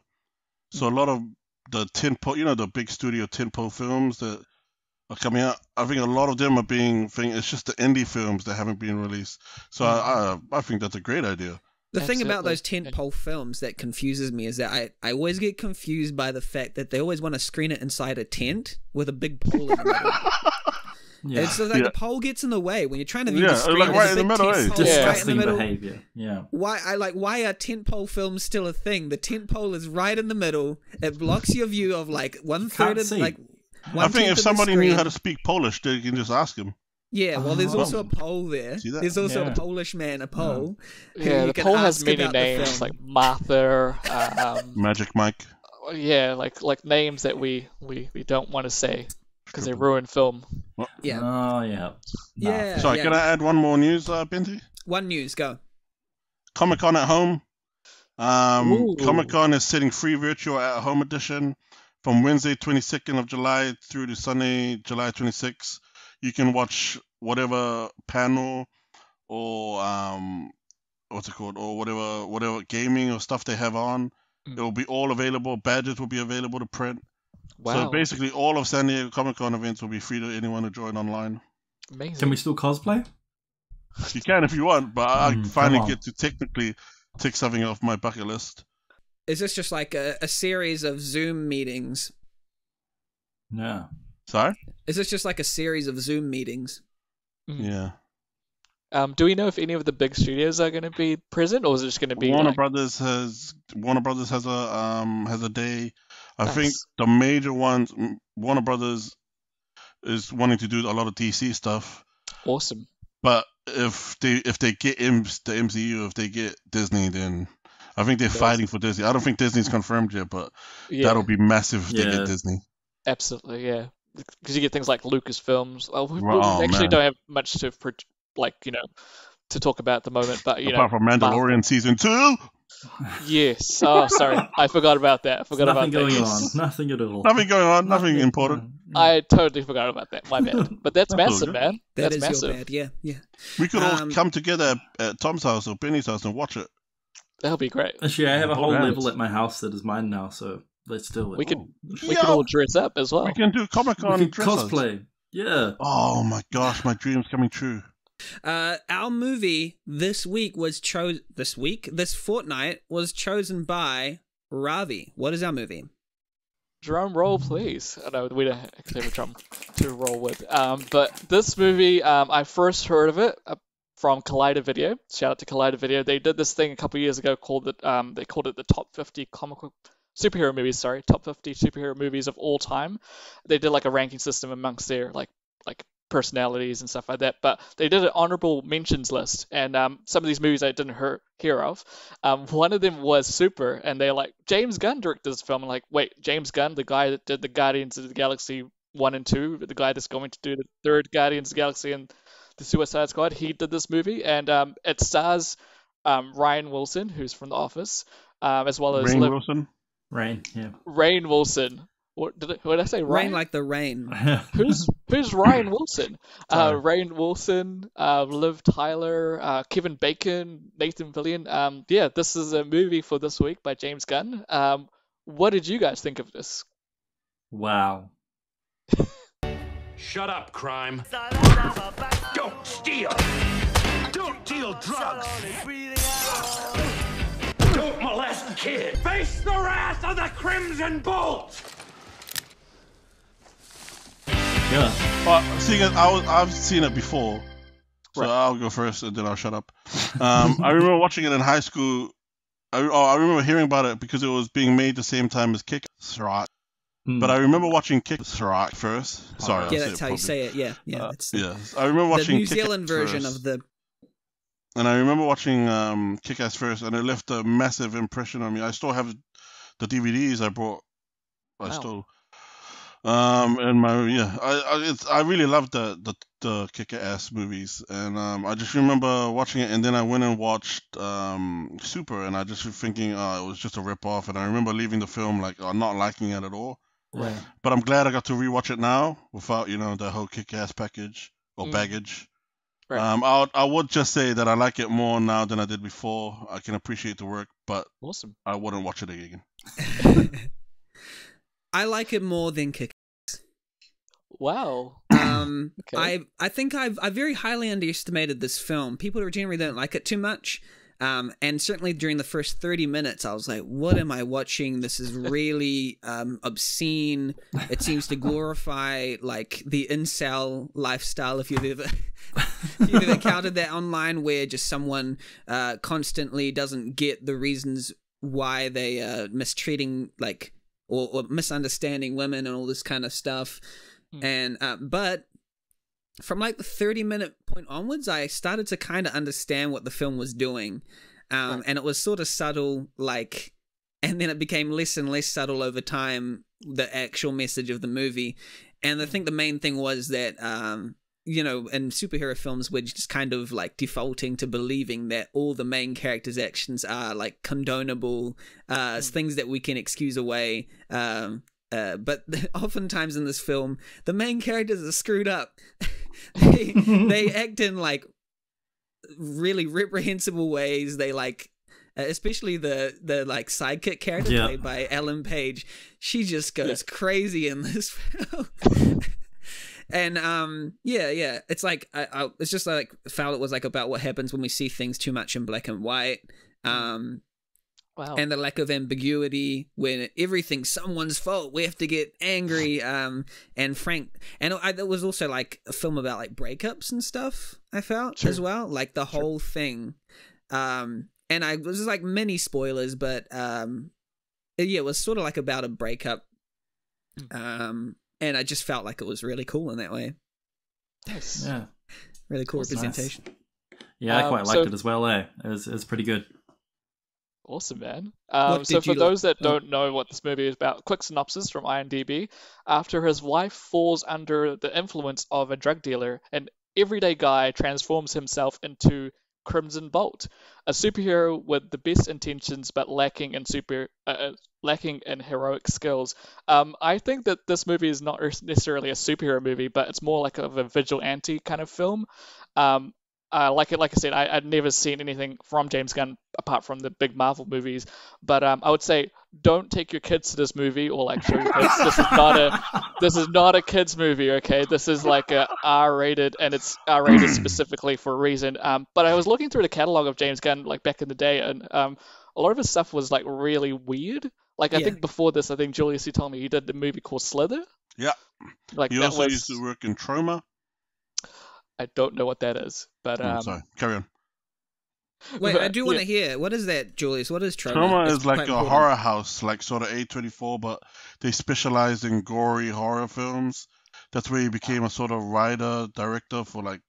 So a lot of the tentpole, you know, the big studio tentpole films that are coming out. I think a lot of them are being. Thing it's just the indie films that haven't been released. So I, I, I think that's a great idea. The thing about those Absolutely. tentpole films that confuses me is that I, I always get confused by the fact that they always want to screen it inside a tent with a big pole in the middle. [LAUGHS] yeah. It's so like Yeah. the pole gets in the way when you're trying to view Yeah, the screen. like there's right in the middle, tent eh? pole right in the middle. behavior. Yeah. Why I like why are tentpole films still a thing? The tent pole is right in the middle. It blocks your view of like one third can't of see. like. I think if somebody knew how to speak Polish, they can just ask him. Yeah, well, there's Oh. also a pole there. There's also Yeah. a Polish man, a pole. who Yeah, you the can poll has many names like Martha. Um, [LAUGHS] Magic Mike. yeah, like like names that we we, we don't want to say because they ruin film. Yeah. Oh yeah. Nah. Yeah. Sorry, can I add one more news, uh, Benny? One news, go. Comic Con at home. Um, Comic Con is setting free virtual at home edition from Wednesday 22nd of July through to Sunday July 26th. You can watch whatever panel or um what's it called or whatever whatever gaming or stuff they have on. Mm. It will be all available. Badges will be available to print. Wow. So basically, all of San Diego Comic Con events will be free to anyone to join online. Amazing. Can we still cosplay? You can if you want, but I Mm, finally get to technically tick something off my bucket list. Is this just like a, a series of Zoom meetings? Yeah. Sorry? Is this just like a series of Zoom meetings? Mhm. Yeah. Um, do we know if any of the big studios are going to be present, or is it just going to be Warner like, Brothers has Warner Brothers has a um has a day. I Nice. think the major ones Warner Brothers is wanting to do a lot of DC stuff, awesome? but if they if they get M- the MCU, if they get Disney, then I think they're Yes. fighting for Disney. I don't think Disney's confirmed yet, but Yeah, that'll be massive if they get Disney. absolutely. Yeah, because you get things like Lucasfilms. Oh, we, we Oh, actually man. don't have much to like you know to talk about at the moment, but you Apart know, from Mandalorian season two, yes. Oh, sorry, [LAUGHS] I forgot about that. I forgot Nothing about that. going yes. on. Nothing at all. nothing going on, nothing important. I totally forgot about that. My bad. But that's That's massive, man. That that's is massive. your bad. Yeah, yeah. We could all Um, come together at, at Tom's house or Benny's house and watch it. That'll be great. Actually, I have a whole nice. level at my house that is mine now, so let's do it. We could Oh, we yeah, could all dress up as well. we can do Comic Con cosplay. Yeah. Oh my gosh, my dream's coming true. Uh, our movie this week was chosen. This week, this fortnight was chosen by Ravi. What is our movie? Drum roll, please. I know we don't actually have a drum to roll with. Um, but this movie, um, I first heard of it uh, from Collider Video. Shout out to Collider Video. They did this thing a couple years ago called it. Um, they called it the top 50 comical superhero movies. Sorry, top 50 superhero movies of all time. They did like a ranking system amongst their like like personalities and stuff like that. But they did an honorable mentions list, and um, some of these movies I didn't hear, hear of. Um, one of them was Super, and they're like, James Gunn directed this film. I'm like, wait, James Gunn, the guy that did the Guardians of the Galaxy 1 and 2, the guy that's going to do the third Guardians of the Galaxy and the Suicide Squad, he did this movie, and um, it stars um, Ryan Wilson, who's from The Office, um, as well as Rain Liv- Wilson. Rain, yeah. Rainn Wilson. What did, I, what did I say? Rain Ryan? like the rain. [LAUGHS] Who's who's Ryan Wilson? Uh, Sorry. Ryan Wilson, uh, Liv Tyler, uh, Kevin Bacon, Nathan Fillion. Um, yeah, this is a movie for this week by James Gunn. Um, what did you guys think of this? wow. [LAUGHS] Shut up, crime. Don't steal. Don't deal drugs. Don't molest kids. Face the wrath of the Crimson Bolt. Yeah. But seeing it, I was, I've seen it before, so Right. I'll go first and then I'll shut up. Um, I remember watching it in high school. I, oh, I remember hearing about it because it was being made the same time as Kick Rock. Hmm. But I remember watching Kick Rock first. Sorry, yeah, that's it how you say it. Yeah, yeah. Uh, it's Yes, I remember watching the New Kick-Ass Zealand version first. of the. And I remember watching um, Kick Ass first, and it left a massive impression on me. I still have the DVDs I brought. I Wow. still. Um, and my yeah, I I, it's, I really loved the the the Kick Ass movies, and um, I just remember watching it, and then I went and watched um Super, and I just was thinking, uh, it was just a rip off, and I remember leaving the film like uh, not liking it at all. Yeah. But I'm glad I got to rewatch it now without you know the whole Kick Ass package or Mm. baggage. Right. Um, I I would just say that I like it more now than I did before. I can appreciate the work, but Awesome. I wouldn't watch it again. [LAUGHS] I like it more than Kick. Wow. Um, [COUGHS] Okay. I I think I've I very highly underestimated this film. People generally don't like it too much. Um, and certainly during the first 30 minutes, I was like, what am I watching? This is really um, obscene. It seems to glorify like the incel lifestyle. If you've ever, [LAUGHS] if you've ever encountered that online where just someone uh, constantly doesn't get the reasons why they are mistreating like or, or misunderstanding women and all this kind of stuff. Hmm. And uh, but from like the 30 minute point onwards, I started to kind of understand what the film was doing. Um. And it was sort of subtle, like, and then it became less and less subtle over time, the actual message of the movie. And I think the main thing was that, um, you know, in superhero films, we're just kind of like defaulting to believing that all the main characters' actions are like condonable, uh, things that we can excuse away. Um, Uh, but [LAUGHS] oftentimes in this film, the main characters are screwed up. [LAUGHS] [LAUGHS] they [LAUGHS] they act in like really reprehensible ways. They like, uh, especially the the like sidekick character Yeah. played by Ellen Page. She just goes crazy in this film. [LAUGHS] and um, yeah, yeah, it's like I, I it's just like felt it was like about what happens when we see things too much in black and white. Um, Wow. and the lack of ambiguity when everything's someone's fault we have to get angry [LAUGHS] um and frank and I, there was also like a film about like breakups and stuff i felt Sure. as well like the whole thing um and i was like many spoilers but um yeah it was sort of like about a breakup um and i just felt like it was really cool in that way nice. Yeah. really cool That's nice. Yeah, I Um, quite liked so- it as well, eh? It was, it was pretty good. Awesome, man. Um, so for you like- those that don't know what this movie is about, quick synopsis from IMDb. After his wife falls under the influence of a drug dealer, an everyday guy transforms himself into Crimson Bolt, a superhero with the best intentions but lacking in super uh, uh, lacking in heroic skills. Um, I think that this movie is not necessarily a superhero movie, but it's more like of a vigilante kind of film. Um, uh, like like I said, I, I'd never seen anything from James Gunn apart from the big Marvel movies. But um, I would say don't take your kids to this movie or like show your kids. This is not a this is not a kids movie. Okay, this is like a R-rated and it's R-rated [CLEARS THROAT] specifically for a reason. Um, but I was looking through the catalog of James Gunn like back in the day, and um, a lot of his stuff was like really weird. Like I Yeah. think before this, I think Julius, you told me he did the movie called Slither. Yeah. Like He that also was. used to work in Troma. I don't know what that is, but Oh, um, sorry, carry on. wait i do want to Yeah. hear what is that julius what is Troma Troma It's is like a important. horror house, like sort of A24, but they specialize in gory horror films. That's where he became a sort of writer, director for like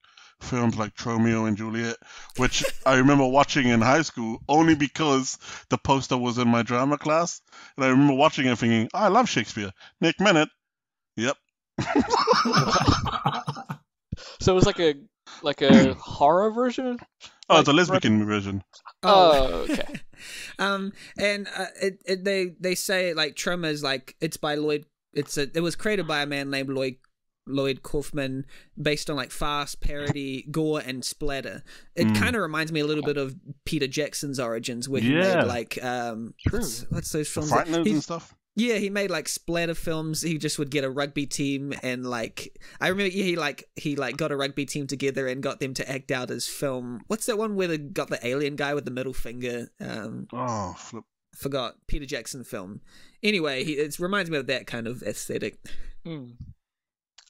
films like Tromeo and Juliet, which I remember [LAUGHS] watching in high school only because the poster was in my drama class. And I remember watching it thinking, oh, I love Shakespeare. Nick Minute. Yep. [LAUGHS] so it was like a like a [COUGHS] horror version. Oh, it's a Like, lesbian version. Oh, [LAUGHS] okay. um and uh, it, it they they say like Troma is like it's by lloyd it's a it was created by a man named lloyd lloyd kaufman based on like fast parody gore and splatter it Mm. kind of reminds me a little bit of peter jackson's origins where he Yeah. made like um what's, what's those films that- Frighteners he- and stuff. Yeah, he made like splatter films. He just would get a rugby team and like I remember yeah, he like he like got a rugby team together and got them to act out his film. What's that one where they got the alien guy with the middle finger? Um Oh, flip. forgot Peter Jackson film. Anyway, he it reminds me of that kind of aesthetic. Hmm.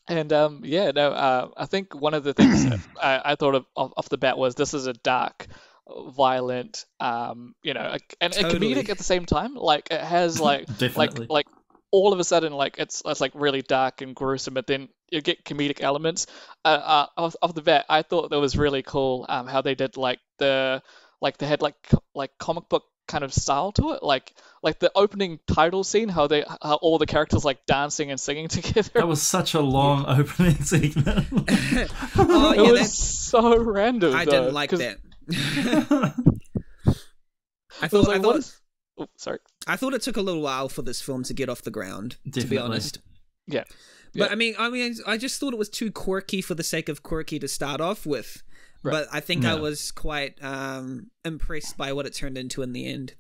And um, yeah, no, uh, I think one of the things [CLEARS THROAT] I, I thought of off, off the bat was this is a dark, violent, um, you know, a, and a comedic at the same time. Like it has [LAUGHS] like like like all of a sudden like it's it's like really dark and gruesome, but then you get comedic elements. Uh, uh, off, off the bat, I thought that was really cool. Um, how they did like the like they had like like comic book kind of style to it, like like the opening title scene, how they how all the characters like dancing and singing [LAUGHS] together. That was such a long opening segment. [LAUGHS] oh it yeah, was that's, so random. I though, didn't like 'cause that. [LAUGHS] I It was thought I thought what is... oh, sorry. I thought it took a little while for this film to get off the ground. To be honest. Yeah. But Yeah. I mean, I mean, I just thought it was too quirky for the sake of quirky to start off with. Right. But I think I was quite um, impressed by what it turned into in the end.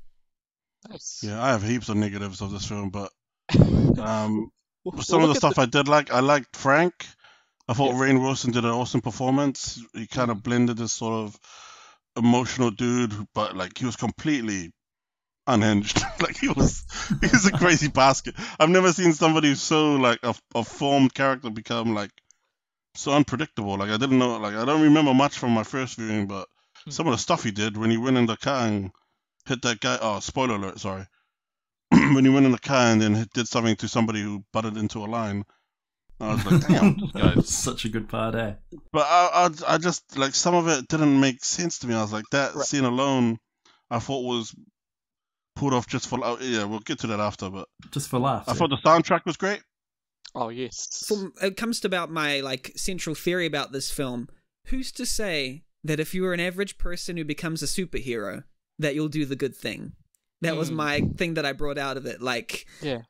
Nice. Yeah, I have heaps of negatives of this film, but [LAUGHS] um, Well, some of the at stuff I did like, I liked Frank. I thought Yeah. Rainn Wilson did an awesome performance. He kind of blended this sort of emotional dude, but like he was completely unhinged. [LAUGHS] like he was, he was a crazy basket. I've never seen somebody so like a, a formed character become like so unpredictable. Like I didn't know. Like I don't remember much from my first viewing, but Hmm. some of the stuff he did when he went in the car and hit that guy. Oh, spoiler alert! Sorry. [CLEARS THROAT] when he went in the car and then did something to somebody who butted into a line. I was like, damn, [LAUGHS] this was such a good part, eh? but I, I, I just like some of it didn't make sense to me. I was like, that Right. scene alone, I thought was pulled off just for. oh, Yeah, we'll get to that after. But Just for laughs. I eh? thought the soundtrack was great. Oh yes. From it comes to about my like central theory about this film. Who's to say that if you were an average person who becomes a superhero, that you'll do the good thing? That was Hmm. my thing that I brought out of it. Like, Yeah.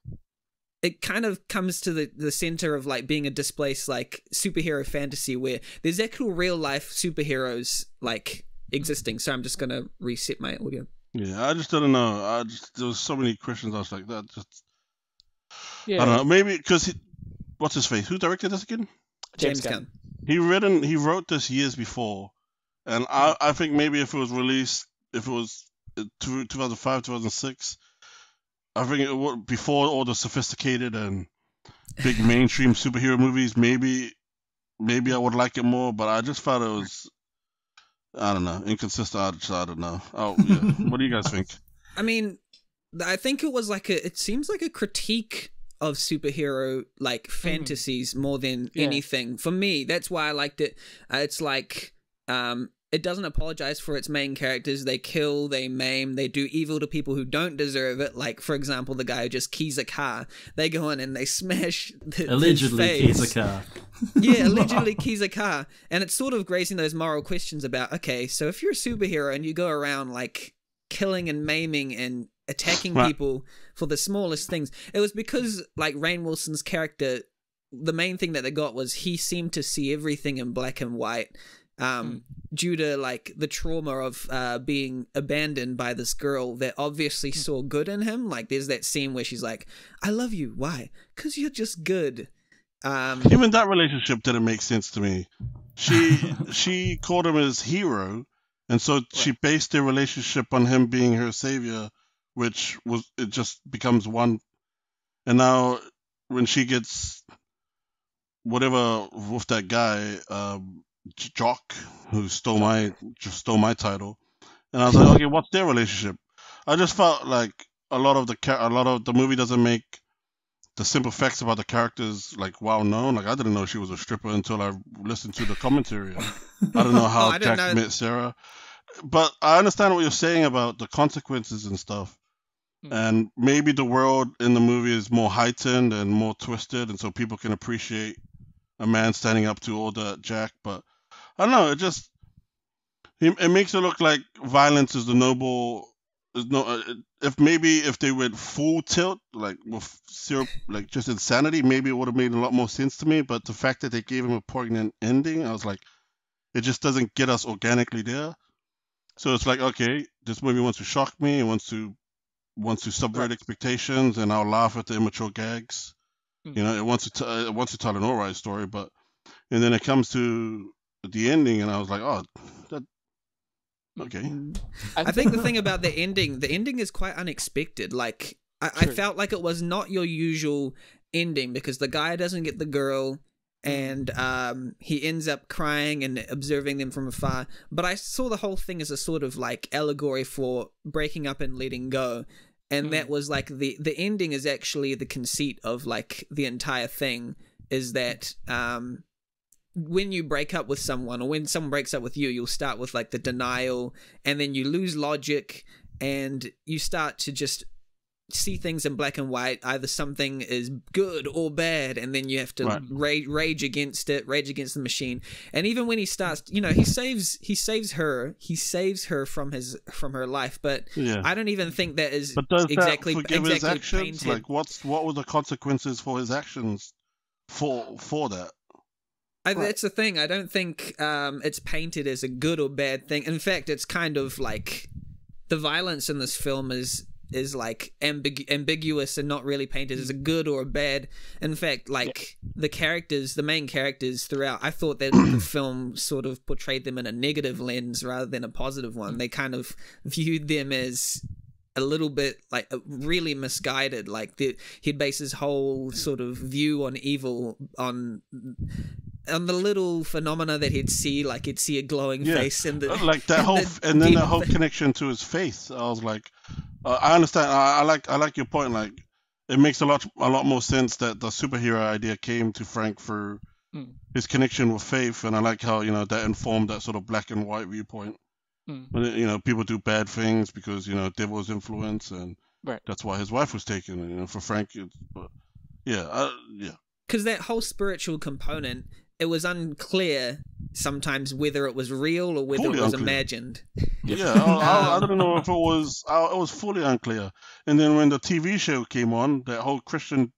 It kind of comes to the the center of like being a displaced like superhero fantasy where there's actual real life superheroes like existing. So I'm just gonna reset my audio. Yeah, I just don't know. I just there was so many questions. I was like, that just Yeah, I don't know. Maybe because what's his face? Who directed this again? James, James Gunn. Gunn. He written he wrote this years before, and I I think maybe if it was released if it was uh, 2005 2006, I think it before all the sophisticated and big mainstream superhero movies. Maybe maybe I would like it more, but I just thought it was. I don't know, inconsistent. I, just, I don't know. Oh, yeah. [LAUGHS] what do you guys think? I mean, I think it was like a. It seems like a critique of superhero like fantasies more than Yeah. anything. For me, that's why I liked it. Uh, it's like um, it doesn't apologize for its main characters. They kill, they maim, they do evil to people who don't deserve it. Like for example, the guy who just keys a car. They go in and they smash [LAUGHS] the, Allegedly, face. keys a car. [LAUGHS] yeah, allegedly [LAUGHS] keys a car. And it's sort of raising those moral questions about, okay, so if you're a superhero and you go around like killing and maiming and attacking Right. people for the smallest things, it was because like Rainn Wilson's character, the main thing that they got was he seemed to see everything in black and white. Um, due to like the trauma of uh, being abandoned by this girl that obviously saw good in him. Like there's that scene where she's like, "I love you. Why? Because you're just good." Um, Even that relationship didn't make sense to me. She [LAUGHS] she called him as hero, and so she based their relationship on him being her savior, which was it just becomes one. And now when she gets whatever with that guy, um, J- Jock, who stole my just stole my title, and I was like, okay, what's their relationship? I just felt like a lot of the a lot of the movie doesn't make the simple facts about the characters like well known. Like I didn't know she was a stripper until I listened to the commentary. I [LAUGHS] don't know how Oh, I didn't Jack know- met Sarah, but I understand what you're saying about the consequences and stuff. Hmm. And maybe the world in the movie is more heightened and more twisted, and so people can appreciate a man standing up to all that Jack. But I don't know. It just it, it makes it look like violence is the noble. Is no, uh, if maybe if they went full tilt, like with zero, like just insanity, maybe it would have made a lot more sense to me. But the fact that they gave him a poignant ending, I was like, it just doesn't get us organically there. So it's like, okay, this movie wants to shock me, it wants to wants to subvert expectations, and I'll laugh at the immature gags. Mhm. You know, it wants to t- it wants to tell an alright story, but and then it comes to the ending, and I was like, oh, that okay. I think the [LAUGHS] thing about the ending, the ending is quite unexpected. Like I, I felt like it was not your usual ending because the guy doesn't get the girl and um he ends up crying and observing them from afar. But I saw the whole thing as a sort of like allegory for breaking up and letting go. And Mm. that was like the the ending is actually the conceit of like the entire thing is that um when you break up with someone or when someone breaks up with you, you'll start with like the denial and then you lose logic and you start to just see things in black and white. Either something is good or bad, and then you have to Right. rage, rage against it, rage against the machine. And even when he starts, you know, he saves he saves her, he saves her from his from her life. But Yeah. I don't even think that is But does exactly that forgive his exactly actions? painted. Like, what's what were the consequences for his actions for for that? I, That's the thing. I don't think um, it's painted as a good or bad thing. In fact, it's kind of like the violence in this film is is like ambig- ambiguous and not really painted as a good or a bad. In fact, like the characters, the main characters throughout, I thought that the [CLEARS THROAT] film sort of portrayed them in a negative lens rather than a positive one. They kind of viewed them as a little bit like really misguided like the, he'd base his whole sort of view on evil on on the little phenomena that he'd see like he'd see a glowing Yeah. face in the Uh, like that [LAUGHS] whole, the and then that demon whole thing. connection to his faith. I was like, uh, I understand. I, I like, I like your point. Like, it makes a lot, a lot more sense that the superhero idea came to Frank through Mm. his connection with faith, and I like how you know that informed that sort of black and white viewpoint. Mm. When you know people do bad things because you know devil's influence, and Right. that's why his wife was taken. You know, for Frank, it's, but yeah, uh, yeah. because that whole spiritual component it was unclear sometimes whether it was real or whether Fully it was unclear. imagined Yeah, I, I, I [LAUGHS] Um, don't know if it was. I, it was fully unclear. And then when the TV show came on, that whole Christian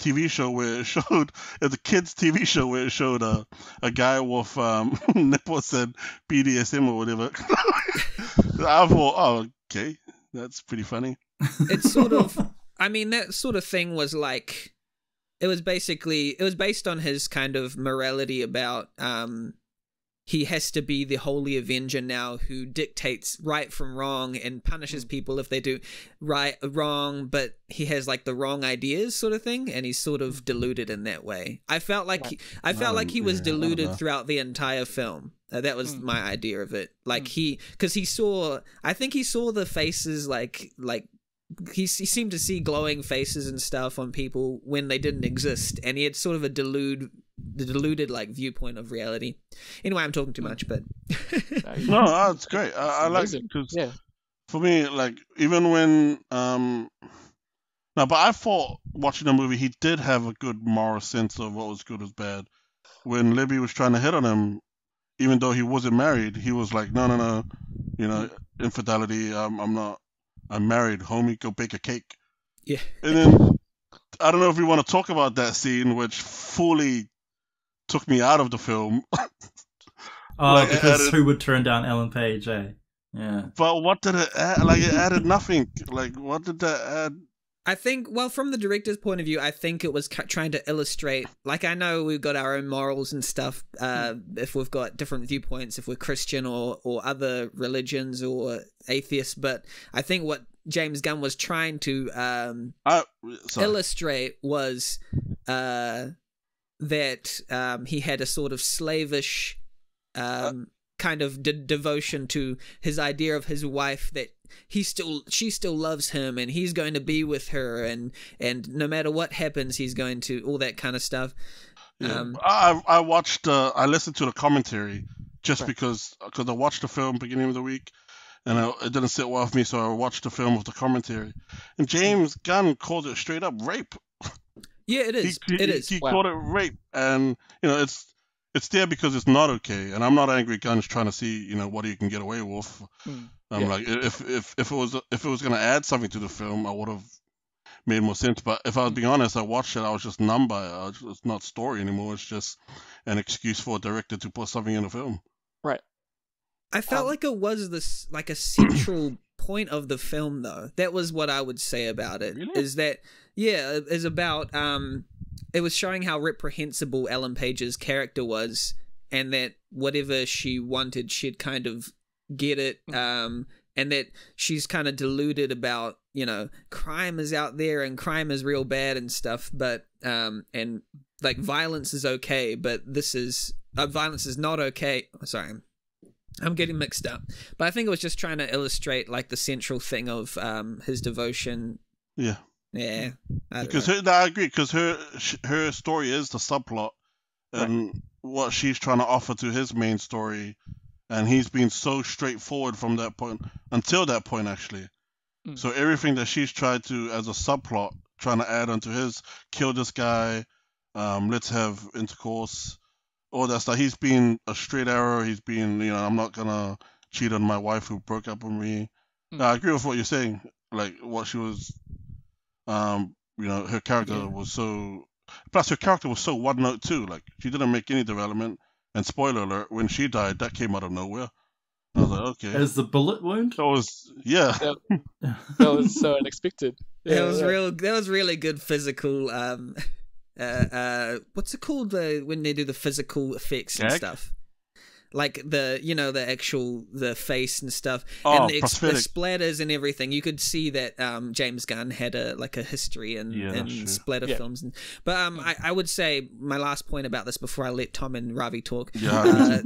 TV show where it [LAUGHS] showed it's a kids TV show where it showed a a guy with um [LAUGHS] nipples and BDSM or whatever. I thought, oh, okay, that's pretty funny. it's sort of i mean that sort of thing was like it was basically it was based on his kind of morality about um he has to be the holy avenger now who dictates right from wrong and punishes people if they do right wrong but he has like the wrong ideas sort of thing and he's sort of deluded in that way. I felt like he, i felt Um, like he was yeah, deluded throughout the entire film. Uh, that was Mm. my idea of it. Like he because he saw i think he saw the faces like like he, he seemed to see glowing faces and stuff on people when they didn't exist and he had sort of a delude the deluded like viewpoint of reality anyway i'm talking too much but No, you- No, that's great. I, I like it because Yeah. for me, like even when um, no, but I thought watching the movie he did have a good moral sense of what was good was bad. When Libby was trying to hit on him, even though he wasn't married, he was like, no, no, no, you know, infidelity. I'm, I'm not. I'm married, homie. Go bake a cake. yeah And then I don't know if we want to talk about that scene, which fully took me out of the film. [LAUGHS] Oh, Like, because added- who would turn down Ellen Page? Eh? Yeah. But what did it add? Like it added nothing. Like what did that add? I think, well, from the director's point of view, I think it was trying to illustrate. Like, I know we've got our own morals and stuff. Uh, if we've got different viewpoints, if we're Christian or or other religions or atheists, but I think what James Gunn was trying to um, sorry. illustrate was uh, that um, he had a sort of slavish um, kind of de- devotion to his idea of his wife that he still she still loves him and he's going to be with her and and no matter what happens he's going to all that kind of stuff Yeah. um, I I watched. Uh, I listened to the commentary just because because I watched the film beginning of the week, and I, it didn't sit well with me, so I watched the film with the commentary. And James Gunn called it straight up rape. yeah it is he, he- is He Wow. called it rape, and you know it's it's there because it's not okay. And I'm not angry. Gunn's trying to see you know what he can get away with. Mm. I'm Yeah. like if if if it was if it was gonna add something to the film, I would have made more sense. But if I was being honest, I watched it. I was just numb by it. I was- It's not story anymore. It's just an excuse for a director to put something in a film. Right. I felt Um, like it was this like a [CLEARS THROAT] central point of the film though. That was what I would say about it. Is Really? that yeah, it is about um it was showing how reprehensible Ellen Page's character was and that whatever she wanted she'd kind of get it um and that she's kind of deluded about, you know, crime is out there and crime is real bad and stuff, but um and like violence is okay, but this is uh, violence is not okay. Sorry, I'm getting mixed up, but I think it was just trying to illustrate like the central thing of um his devotion. Yeah, Yeah, I because her, no, I agree. Because her her story is the subplot, and what she's trying to offer to his main story, and he's been so straightforward from that point until that point actually. Mm. So everything that she's tried to as a subplot, trying to add onto his kill this guy, um, let's have intercourse, all that stuff. He's been a straight arrow. He's been, you know, I'm not gonna cheat on my wife who broke up with me. Mm. I agree with what you're saying. Like what she was, um, you know, her character Yeah. was so. Plus, her character was so one note too. Like she didn't make any development. And spoiler alert: when she died, that came out of nowhere. I was like, okay, As the bullet wound? that was yeah. That [LAUGHS] was so unexpected. that was yeah. real. That was really good physical. Um, [LAUGHS] uh, uh, what's it called? The when they do the physical effects and stuff. Like the you know the actual the face and stuff Oh, and the, ex- the splatters and everything. You could see that um, James Gunn had a like a history in, Yeah, that's in splatter Yeah. films. And, but um, I, I would say my last point about this before I let Tom and Ravi talk Yeah, uh,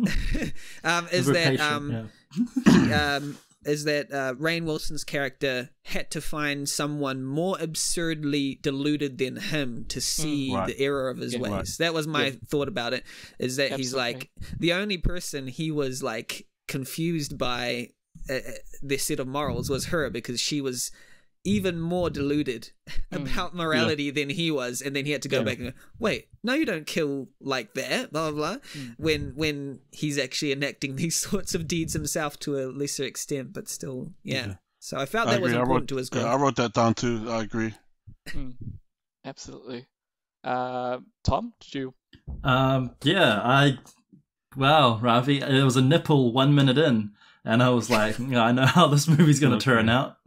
[LAUGHS] um, is that um, yeah. he, um, is that uh, Rainn Wilson's character had to find someone more absurdly deluded than him to see Mm. Right. the error of his Yeah. ways. Right. That was my Yeah. thought about it. Is that he's like the only person he was like confused by uh, uh, this set of morals was her because she was even more deluded [LAUGHS] about morality than he was and then he had to go Yeah. back and go wait no you don't kill like that blah blah blah when when he's actually enacting [LAUGHS] these sorts of deeds himself to a lesser extent but still yeah Yeah. so i felt I that was agree. I important wrote, to his yeah, growth I wrote that down too. I agree. Mm. Absolutely. Uh, Tom, did you? Um, yeah, I. Wow, Ravi, it was a nipple one minute in, and I was like, yeah, I know how this movie's going to turn out. [LAUGHS]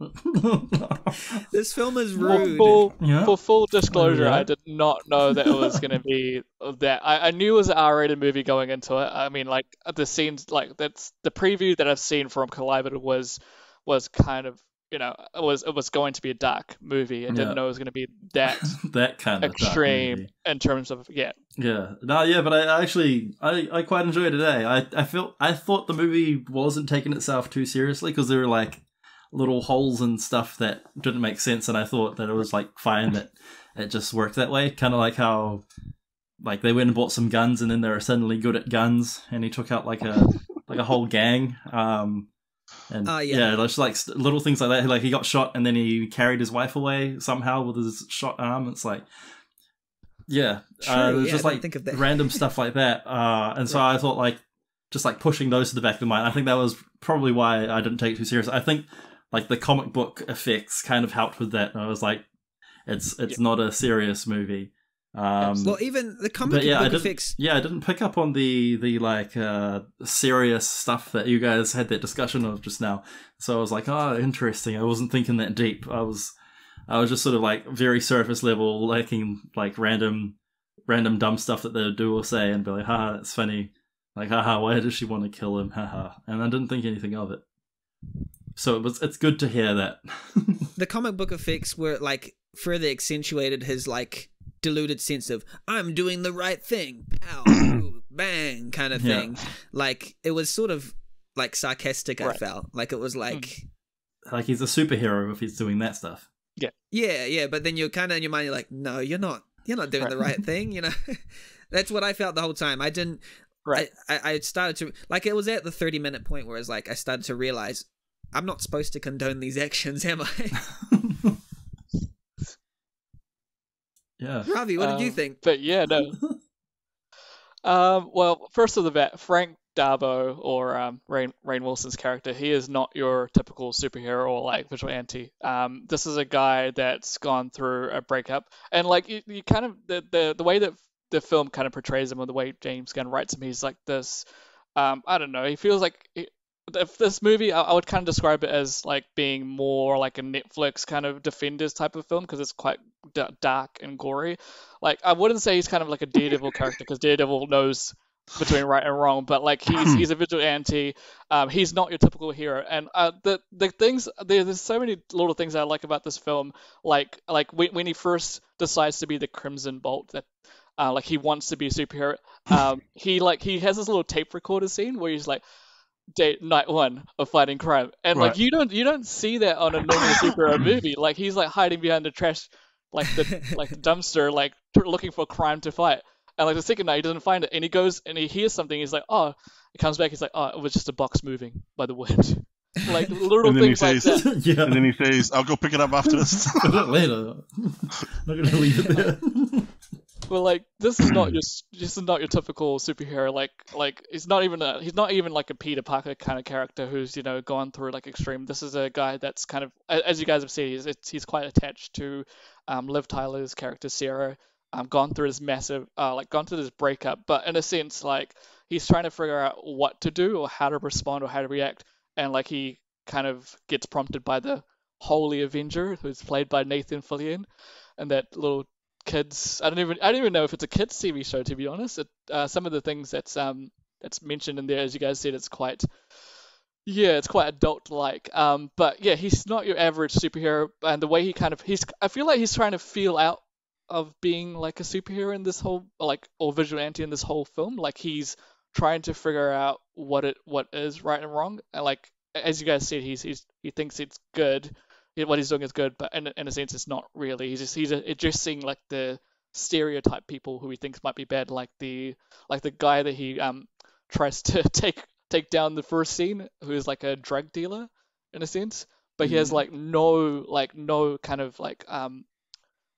This film is For rude. full, Yeah. for full disclosure, Yeah. I did not know that it was going to be that. I, I knew it was an R-rated movie going into it. I mean, like the scenes, like that's the preview that I've seen from Collider was was kind of, you know, it was it was going to be a dark movie. I Yeah. didn't know it was going to be that [LAUGHS] that kind of extreme in terms of yeah. Yeah, no, yeah, but I I actually I, I quite enjoyed it. Eh? I I felt I thought the movie wasn't taking itself too seriously because there were like little holes and stuff that didn't make sense, and I thought that it was like fine that it just worked that way. Kind of like how like they went and bought some guns, and then they were suddenly good at guns, and he took out like a like a whole gang. Um, and Oh, yeah. yeah, just like little things like that. Like he got shot, and then he carried his wife away somehow with his shot arm. It's like. Yeah, uh, True, there's yeah, just like think of that. random stuff like that. [LAUGHS] Uh, and so I thought like just like pushing those to the back of the mind. I think that was probably why I didn't take it too serious. I think like the comic book effects kind of helped with that. And I was like, it's it's not a serious movie. Um, Well, even the comic yeah, I book didn't. effects. Yeah, I didn't pick up on the the like uh, serious stuff that you guys had that discussion of just now. So I was like, oh, interesting. I wasn't thinking that deep. I was, I was just sort of like very surface level, liking like random, random dumb stuff that they would do or say, and be like, haha, that's funny. Like, haha, why does she want to kill him? Haha, and I didn't think anything of it. So it was. It's good to hear that. [LAUGHS] the comic book effects were like further accentuated his like deluded sense of I'm doing the right thing, pow, [CLEARS THROAT] ooh, bang, kind of Yeah. thing. Like it was sort of like sarcastic. I felt like it was hmm. like, like he's a superhero if he's doing that stuff. yeah, yeah. Yeah. But then you're kind of in your mind, you're like, no, you're not. You're not doing the right [LAUGHS] thing. You know, [LAUGHS] that's what I felt the whole time. I didn't. Right. I, I I started to like it was at the 30 minute point where it's like I started to realize I'm not supposed to condone these actions, am I? [LAUGHS] Yeah. Ravi, what did you Um, think? But yeah, no. [LAUGHS] um, well, first of the bat, Frank Darbo or um, Rain Rainn Wilson's character, he is not your typical superhero or like vigilante. Um, this is a guy that's gone through a breakup, and like you, you kind of the, the the way that the film kind of portrays him, or the way James Gunn writes him, he's like this. Um, I don't know. He feels like he, if this movie, I, would kind of describe it as like being more like a Netflix kind of Defenders type of film because it's quite d- dark and gory. Like I wouldn't say he's kind of like a Daredevil character because Daredevil knows between right and wrong, but like he's he's a vigilante. Um, he's not your typical hero, and uh, the the things there, there's so many little things I like about this film. Like like when, when he first decides to be the Crimson Bolt, that uh, like he wants to be a superhero. Um, he like he has this little tape recorder scene where he's like. Day night one of fighting crime, and like you don't you don't see that on a normal superhero [COUGHS] movie. Like he's like hiding behind the trash, like the like the dumpster, like t- looking for crime to fight. And like the second night, he doesn't find it, and he goes and he hears something. He's like, "Oh!" He comes back. He's like, "Oh, it was just a box moving by the wind." [LAUGHS] like little And then he things like says- that. yeah. And then he says, "I'll go pick it up after this." [LAUGHS] Later. [LAUGHS] Not gonna leave it there. But like, this is not [CLEARS THROAT] your this is not your typical superhero. Like like he's not even a he's not even like a Peter Parker kind of character who's you know gone through like extreme. This is a guy that's kind of as you guys have seen, he's it's, he's quite attached to um, Liv Tyler's character Sarah. Um, gone through this massive uh like gone through this breakup, but in a sense like he's trying to figure out what to do or how to respond or how to react, and like he kind of gets prompted by the Holy Avenger, who's played by Nathan Fillion, and that little kids. I don't even I don't even know if it's a kids TV show to be honest. It, uh, some of the things that's um that's mentioned in there, as you guys said, it's quite yeah, it's quite adult like. Um, but yeah, he's not your average superhero, and the way he kind of he's I feel like he's trying to feel out of being like a superhero in this whole like or vigilante in this whole film. Like he's trying to figure out what it what is right and wrong. And like as you guys said, he's he's he thinks it's good. What he's doing is good, but in, in a sense, it's not really. He's just he's just seeing like the stereotype people who he thinks might be bad, like the like the guy that he um tries to [LAUGHS] take take down the first scene, who is like a drug dealer in a sense, but he has like no like no kind of like um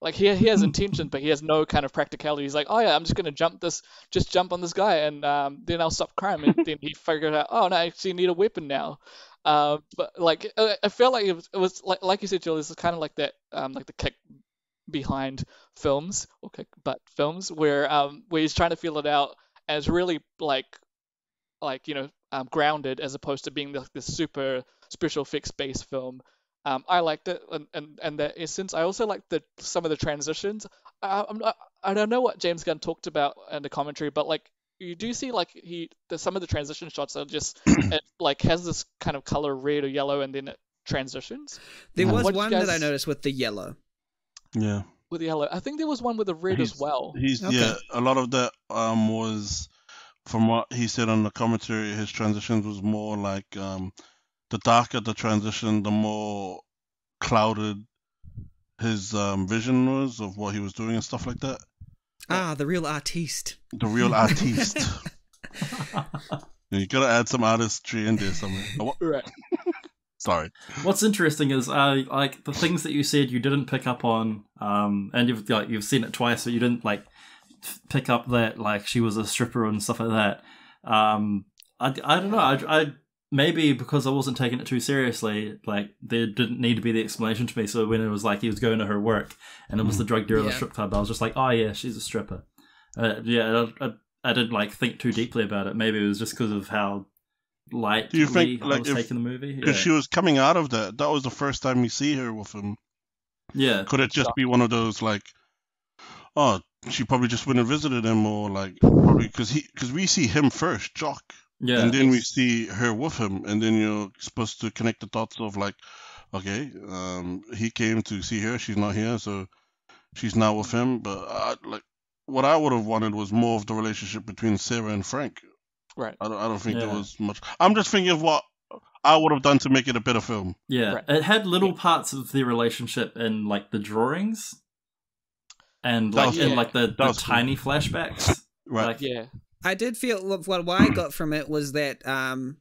like he he has intentions, but he has no kind of practicality. He's like, oh yeah, I'm just gonna jump this, just jump on this guy, and um, then I'll stop crime. And [LAUGHS] then he figured out, oh no, I actually need a weapon now. Uh, but like I I felt like it was, it was like like you said, Jill, this is kind of like that, um, like the kick behind films, okay, but films where um where he's trying to feel it out as really like like you know um, grounded as opposed to being like this super special effects based film. Um, I liked it and, and and the essence. I also liked the some of the transitions. I, I'm not, I don't know what James Gunn talked about in the commentary, but like you do see like he the, some of the transition shots are just it [CLEARS THROAT] like has this kind of color red or yellow and then it transitions There Mhm. was What you one that I noticed with the yellow. Yeah. with the yellow. I think there was one with the red as well. He's Okay. yeah. A lot of that um was from what he said on the commentary. His transitions was more like um the darker the transition, the more clouded his um vision was of what he was doing and stuff like that. Ah, the real artiste. The real [LAUGHS] artiste. [LAUGHS] you gotta add some artistry in there somewhere. Oh. Right. [LAUGHS] Sorry. What's interesting is uh, like the things that you said you didn't pick up on, um, and you've like you've seen it twice, but you didn't like pick up that like she was a stripper and stuff like that. Um, I, I don't know. I, I maybe because I wasn't taking it too seriously, like there didn't need to be the explanation to me. So when it was like he was going to her work and it was the drug dealer at the strip club, I was just like, oh yeah, she's a stripper. Uh, yeah, I, I, I didn't like think too deeply about it. Maybe it was just because of how light Do you think, I like, was if- taking the movie. Because Yeah. she was coming out of that. That was the first time we see her with him. yeah. Could it just be one of those like, oh, she probably just went and visited him, or like probably because he because we see him first, Jacques, Yeah. and then we see her with him, and then you're supposed to connect the dots of like, okay, um, he came to see her, she's not here, so she's now with him. But I, like, what I would have wanted was more of the relationship between Sarah and Frank. Right. I don't, I don't think there was much. I'm just thinking of what I would have done to make it a better film. Yeah, Right. it had little parts of the relationship in like the drawings, and That like was in cool. like the, the was cool. tiny flashbacks. Right. Like, Yeah. I did feel what, what what I got from it was that um,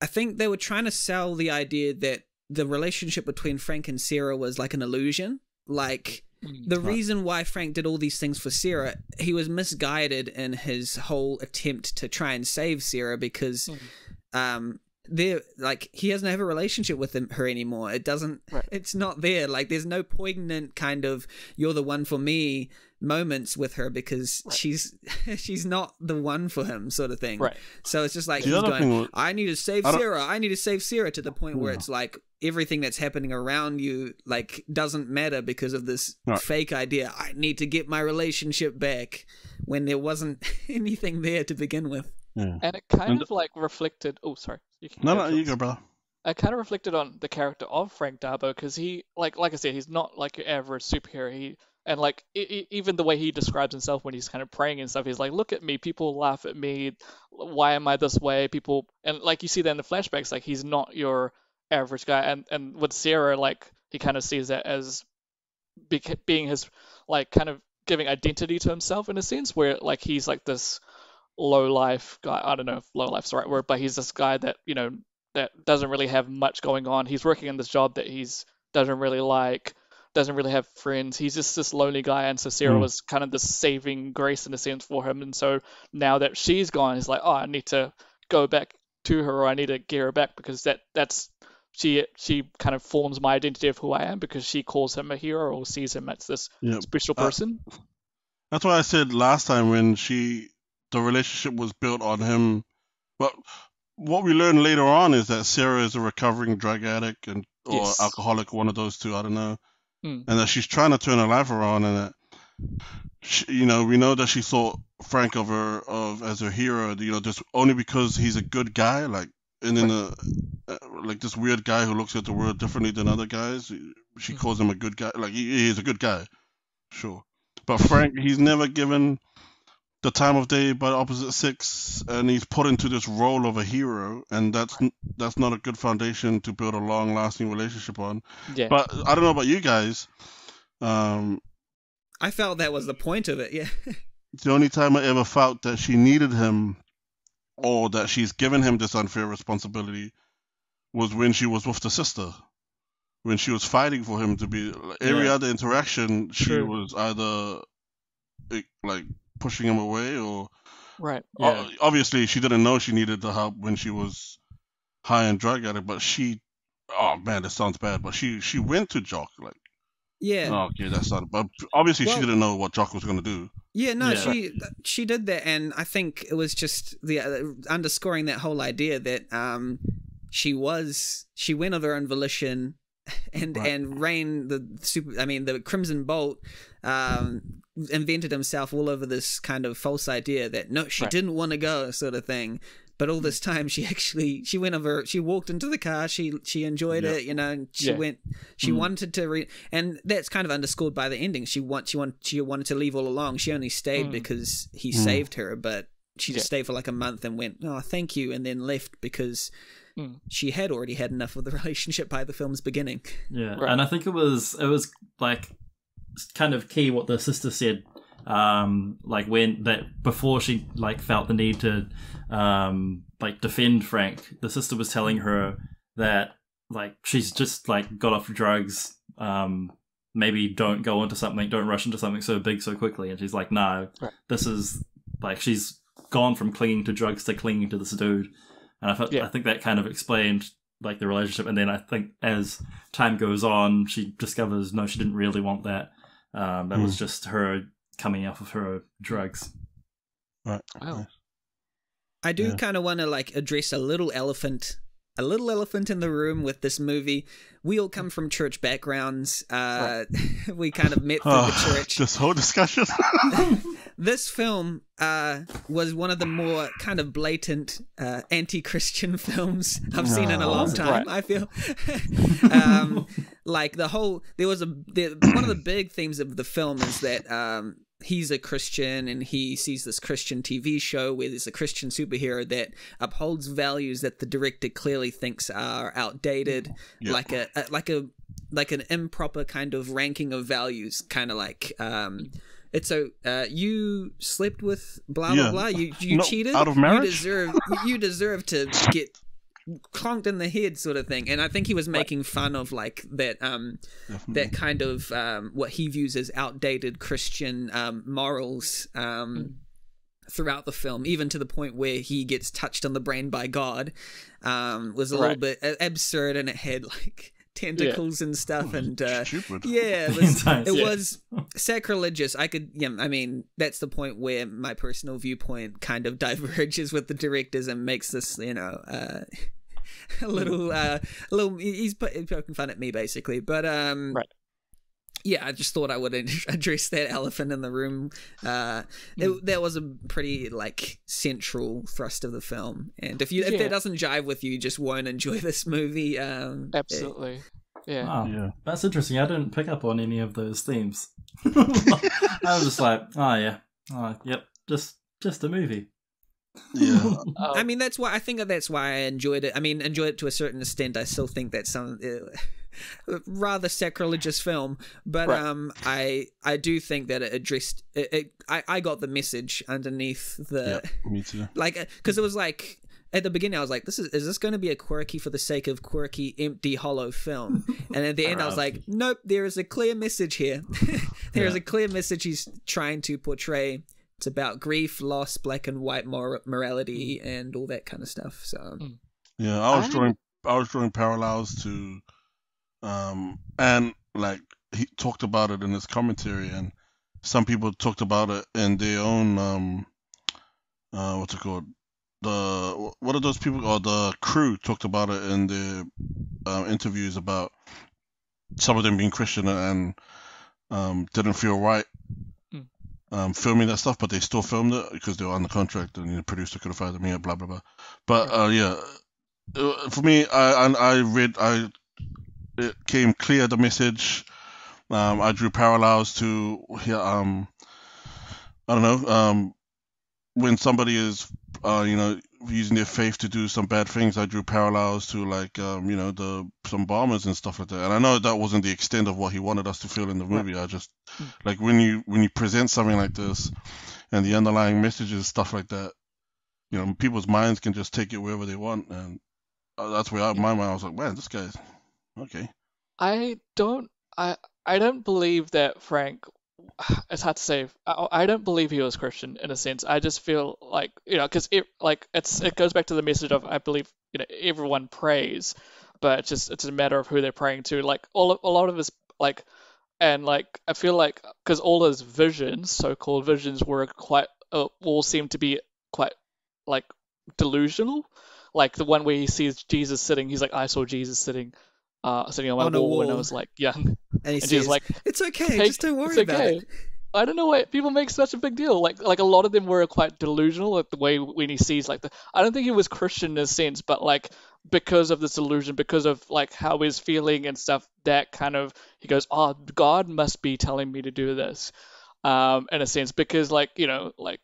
I think they were trying to sell the idea that the relationship between Frank and Sarah was like an illusion. Like Mm. the reason why Frank did all these things for Sarah, he was misguided in his whole attempt to try and save Sarah because Mhm. um there like he doesn't have a relationship with him, her anymore. It doesn't Right. it's not there. Like there's no poignant kind of you're the one for me moments with her because Right. she's [LAUGHS] she's not the one for him sort of thing. Right. So it's just like The he's going, was- I need to save I Sarah. I need to save Sarah to the point where Yeah. it's like everything that's happening around you like doesn't matter because of this Right. fake idea. I need to get my relationship back when there wasn't [LAUGHS] anything there to begin with. Yeah. And it kind And- of like reflected. Oh, sorry. You can No, no, you go, brother. I kind of reflected on the character of Frank Darbo because he, like, like I said, he's not like your average superhero. He and like e- even the way he describes himself when he's kind of praying and stuff, he's like, "Look at me, people laugh at me. Why am I this way?" People and like you see that in the flashbacks, like he's not your average guy. And and with Sarah, like he kind of sees that as being his like kind of giving identity to himself in a sense, where like he's like this low life guy. I don't know if low life's the right word, but he's this guy that you know that doesn't really have much going on. He's working in this job that he's doesn't really like, doesn't really have friends. He's just this lonely guy, and so Sarah Mm. was kind of the saving grace in a sense for him. And so now that she's gone, he's like, oh, I need to go back to her, or I need to get her back because that that's she she kind of forms my identity of who I am because she calls him a hero or sees him as this Yeah. special Uh, person. That's why I said last time when she the relationship was built on him. But what we learn later on is that Sarah is a recovering drug addict and or Yes. alcoholic, one of those two. I don't know, Mm. and that she's trying to turn her life around, and that she, you know we know that she saw Frank of her of as her hero. You know, just only because he's a good guy, like and then a, uh, like this weird guy who looks at the world differently than other guys. She Mhm. calls him a good guy. Like he, he is a good guy, sure. But Frank, he's never given the time of day by opposite six, and he's put into this role of a hero, and that's that's not a good foundation to build a long-lasting relationship on. Yeah. But I don't know about you guys. Um, I felt that was the point of it. Yeah. the only time I ever felt that she needed him, or that she's given him this unfair responsibility, was when she was with the sister. When she was fighting for him to be every Yeah. other interaction, she True. was either like pushing him away or right. Yeah. O- obviously, she didn't know she needed the help when she was high and drug addict, but she, oh man, that sounds bad, but she she went to Jacques like Yeah. Oh, okay, that's not. But obviously, Well- she didn't know what Jacques was going to do. Yeah, no, Yeah. she she did that, and I think it was just the uh, underscoring that whole idea that um she was she went of her own volition, [LAUGHS] and Right. and Rainn the super I mean the Crimson Bolt um invented himself all over this kind of false idea that no she Right. didn't want to go sort of thing. But all this time, she [LAUGHS] actually she went over. She walked into the car. She she enjoyed Yeah. it, you know. And she Yeah. went. She Mm. wanted to re, and that's kind of underscored by the ending. She want she want she wanted to leave all along. She only stayed Mm. because he Mm. saved her, but she just Yeah. stayed for like a month and went, "Oh, thank you," and then left because Mm. she had already had enough of the [LAUGHS] relationship by the film's beginning. Yeah, Right. and I think it was it was like kind of key what the sister said. Um, like when that before she like felt the need to um like defend Frank, the sister was telling her that like she's just like got off drugs. Um, maybe don't go into something, don't rush into something so big so quickly. And she's like, no, Right. this is like she's gone from clinging to drugs to clinging to this dude. And I, thought, Yeah. I think that kind of explained like the relationship. And then I think as time goes on, she discovers no, she didn't really want that. Um, that was just her coming off of her drugs. Right. Wow. I do Yeah. kind of want to like address a little elephant, a little elephant in the room with this movie. We all come from church backgrounds. Uh, [LAUGHS] we kind of met through the Oh, church. this whole discussion. [LAUGHS] this film uh, was one of the more kind of blatant uh, anti-Christian [LAUGHS] films I've seen in a long time. Right. I feel um, like the whole there was a the, one of the big themes of the film is that um, he's a Christian and he sees this Christian TV show where there's a Christian superhero that upholds values that the director clearly thinks are outdated, Yeah. like a, a like a like an improper kind of ranking of values, kind of like um, it's so uh, you slept with blah Yeah. blah blah. You you No, cheated out of marriage? You deserve you deserve to get clonked in the head, sort of thing. And I think he was making fun of like that um Definitely. that kind of um what he views as outdated Christian um morals um. Throughout the film, even to the point where he gets touched on the brain by God, um, was a little bit absurd, and it had like tentacles and stuff, and uh, Stupid. yeah, it [LAUGHS] was, Times, it yeah. was sacrilegious. I could, yeah, I mean, that's the point where my personal viewpoint kind of [LAUGHS] diverges with the directors and makes this, you know, uh, [LAUGHS] a little, uh, a little. He's poking fun at me basically, but um, Right. Yeah, I just thought I would [LAUGHS] address that elephant in the room. Uh, it, that was a pretty like central thrust of the film, and if you if Yeah. that doesn't jive with you, you just won't enjoy this movie. Um, it- Absolutely. Yeah. Wow, Yeah. that's interesting. I didn't pick up on any of those themes. [LAUGHS] [LAUGHS] I was just like, oh yeah, oh yep, just just a movie. Yeah. Um, I mean, that's why I think that's why I enjoyed it. I mean, enjoyed it to a certain extent. I still think that some uh, rather sacrilegious film, but Right. um, I I do think that it addressed. It, it, I I got the message underneath the yeah. Me too. [LAUGHS] like because it was like. At the beginning, I was like, "This is is this going to be a quirky for the sake of quirky, empty, hollow film?" [LAUGHS] And at the end, I was like, "Nope, there is a clear message here. [LAUGHS] there is Yeah. a clear message he's trying to portray. It's about grief, loss, black and white mor- morality, and all that kind of stuff." So, Yeah, I was drawing I was drawing parallels to um and like he talked about it in his commentary and some people talked about it in their own um uh what's it called? The what are those people or the crew talked about it in their uh, interviews about some of them being Christian and um didn't feel right Mm. um filming that stuff but they still filmed it because they were on the contract and the producer could have fired them here blah blah blah. But uh yeah uh, for me, I, I I read I it came clear the message. Um, I drew parallels to um, I don't know um, when somebody is uh, you know using their faith to do some bad things. I drew parallels to like um, you know the some bombers and stuff like that. And I know that wasn't the extent of what he wanted us to feel in the movie. I just like when you when you present something like this and the underlying messages stuff like that. You know, people's minds can just take it wherever they want, and uh, that's where I, my mind I was like, man, this guy's okay. I don't I I don't believe that Frank [SIGHS] it's hard to say I, I don't believe he was Christian in a sense I just feel like you know because it like it's it goes back to the message of I believe you know everyone prays but it's just it's a matter of who they're praying to like all of, a lot of his like and like I feel like because all his visions, so-called visions, were quite uh, all seem to be quite like delusional. Like the one where he sees Jesus sitting, he's like, I saw Jesus sitting, uh, sitting on my On a wall, when I was like young. [LAUGHS] And he And says, she's like, "It's okay, "Take- just don't worry it's about okay." it." I don't know why people make such a big deal. Like like a lot of them were quite delusional. Like the way when he sees like the I don't think he was Christian in a sense, but like because of this delusion, because of like how he's feeling and stuff, that kind of he goes, oh, God must be telling me to do this, um, in a sense, because like you know like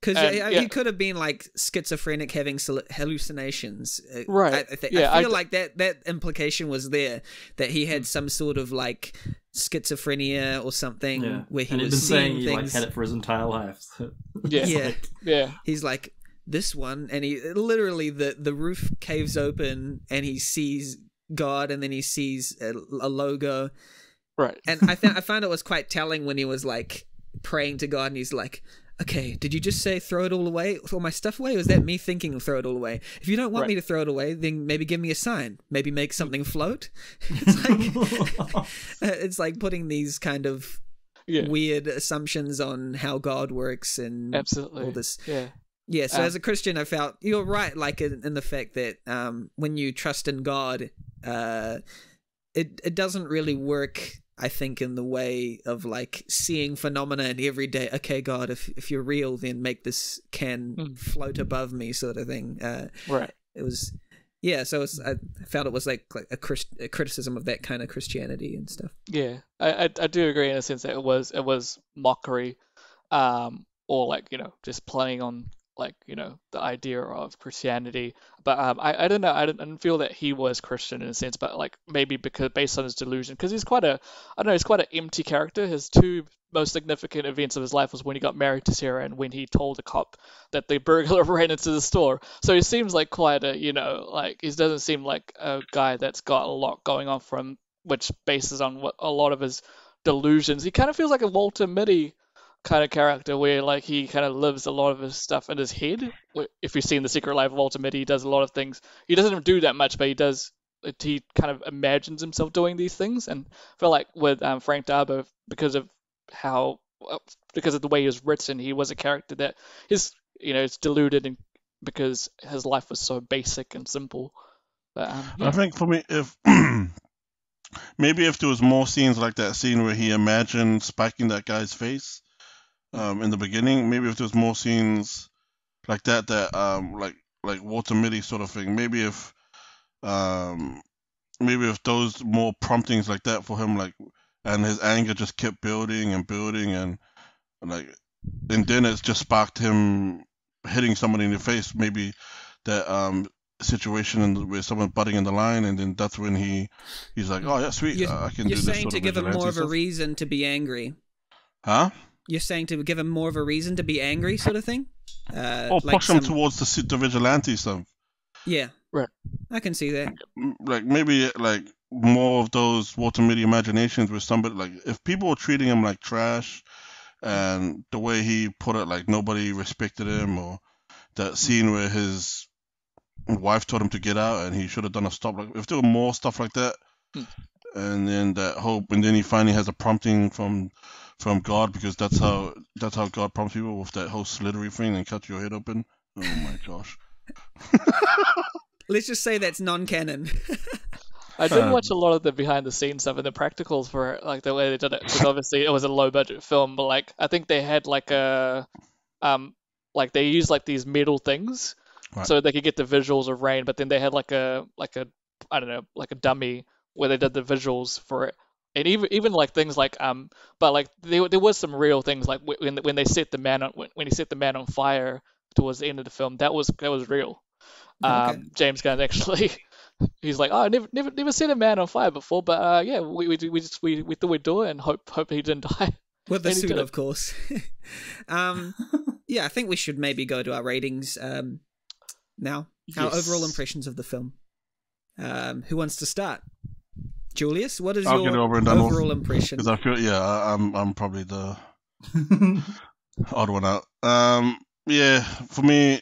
Because And, yeah. he could have been like schizophrenic, having hallucinations. Uh, Right. I, I, thi- Yeah, I I feel d- like that that implication was there that he Hmm. had some sort of like schizophrenia or something Yeah. where he and was been saying seeing he like had it for his entire life. [LAUGHS] Yeah. [LAUGHS] yeah, yeah he's like this one, and he literally the the roof caves open and he sees God, and then he sees a, a logo, right and I found I found it was quite telling when he was like praying to God, and he's like, "Okay, did you just say throw it all away, throw my stuff away? Or is that me thinking of throw it all away? If you don't want Right. me to throw it away, then maybe give me a sign. Maybe make something float." [LAUGHS] It's [LAUGHS] like [LAUGHS] it's like putting these kind of yeah weird assumptions on how God works and absolutely all this. yeah Yeah, so Um, as a Christian, I felt you're right, like in, in the fact that um, when you trust in God, uh, it it doesn't really work. I think in the way of like seeing phenomena in every day. Okay, God, if if you're real, then make this can Hmm. float above me, sort of thing. Uh, right it was, yeah. So it's, I felt it was like, like a, Christ, a criticism of that kind of Christianity and stuff. Yeah, I, I I do agree in a sense that it was it was mockery, um, or like you know just playing on like you know the idea of Christianity. But um, I I don't know I didn't, I didn't feel that he was Christian in a sense, but like maybe because based on his delusion, because he's quite a I don't know he's quite an empty character. His two most significant events of his life was when he got married to Sarah and when he told the cop that the burglar [LAUGHS] ran into the store. So he seems like quite a you know like he doesn't seem like a guy that's got a lot going on from which bases on what a lot of his delusions. He kind of feels like a Walter Mitty kind of character where like he kind of lives a lot of his stuff in his head. If you've seen the Secret Life of Walter Mitty, he does a lot of things. He doesn't do that much, but he does. He kind of imagines himself doing these things, and I feel like with um, Frank Darbo, because of how, because of the way he was written, he was a character that is, you know, it's deluded and because his life was so basic and simple. But um, I think for me, if [CLEARS THROAT] maybe if there was more scenes like that scene where he imagined spiking that guy's face um, in the beginning, maybe if there was more scenes like that, that um, like like Walter Mitty sort of thing. Maybe if um, maybe if those more promptings like that for him, like and his anger just kept building and building and like and then it's just sparked him hitting somebody in the face. Maybe that um situation in where someone butting in the line, and then that's when he he's like, oh yeah, sweet, You're, uh, I can you're do this saying sort to of give him more of a stuff. reason to be angry. huh? You're saying to give him more of a reason to be angry, sort of thing. Uh, Or like push him some- towards the si- the vigilante stuff. Yeah, Right. I can see that. Like maybe like more of those Walter Mitty imaginations with somebody like if people were treating him like trash, and the way he put it, like nobody respected him, or that scene where his wife told him to get out and he should have done a stop. Like if there were more stuff like that, Hmm. and then that hope, and then he finally has a prompting from from God because that's how that's how God prompts people with that whole slithery thing and cut your head open. Oh my [LAUGHS] gosh. Let's just say that's non-canon. I did Um, watch a lot of the behind the scenes stuff and the practicals for it, like the way they did it. Because obviously it was a low budget film, but like I think they had like a, um, like they used like these metal things, Right. so they could get the visuals of rain. But then they had like a like a I don't know like a dummy where they did the visuals for it. And even even like things like um, but like there there was some real things like when when they set the man on when, when he set the man on fire towards the end of the film that was that was real. Okay. Um, James Gunn actually, [LAUGHS] he's like, oh, I never, never, never seen a man on fire before, but uh, yeah, we, we, we just, we, we thought we'd do it and hope, hope he didn't [LAUGHS] die. With the suit, of course. [LAUGHS] um, yeah, I think we should maybe go to our ratings um, now. Our Yes. overall impressions of the film. Um, who wants to start? Julius, what is I'll your over and done with. overall impression? Because I feel yeah, I, I'm I'm probably the [LAUGHS] odd one out. Um, yeah, for me,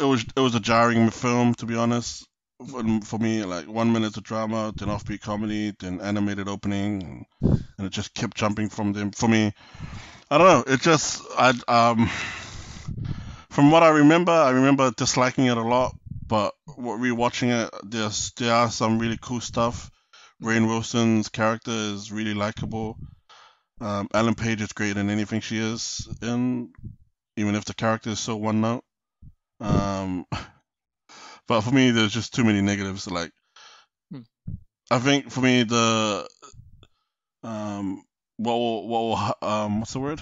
it was it was a jarring film to be honest. for, for me, like one minute of drama, then offbeat comedy, then animated opening, and, and it just kept jumping from them. For me, I don't know. It just I um from what I remember, I remember disliking it a lot. But rewatching it, there's there are some really cool stuff. Rainn Wilson's character is really likable. Um, Ellen Page is great in anything she is in, even if the character is so one note. Um, [LAUGHS] but for me, there's just too many negatives. Like, Hmm. I think for me, the um, what will, what will, um, what's the word?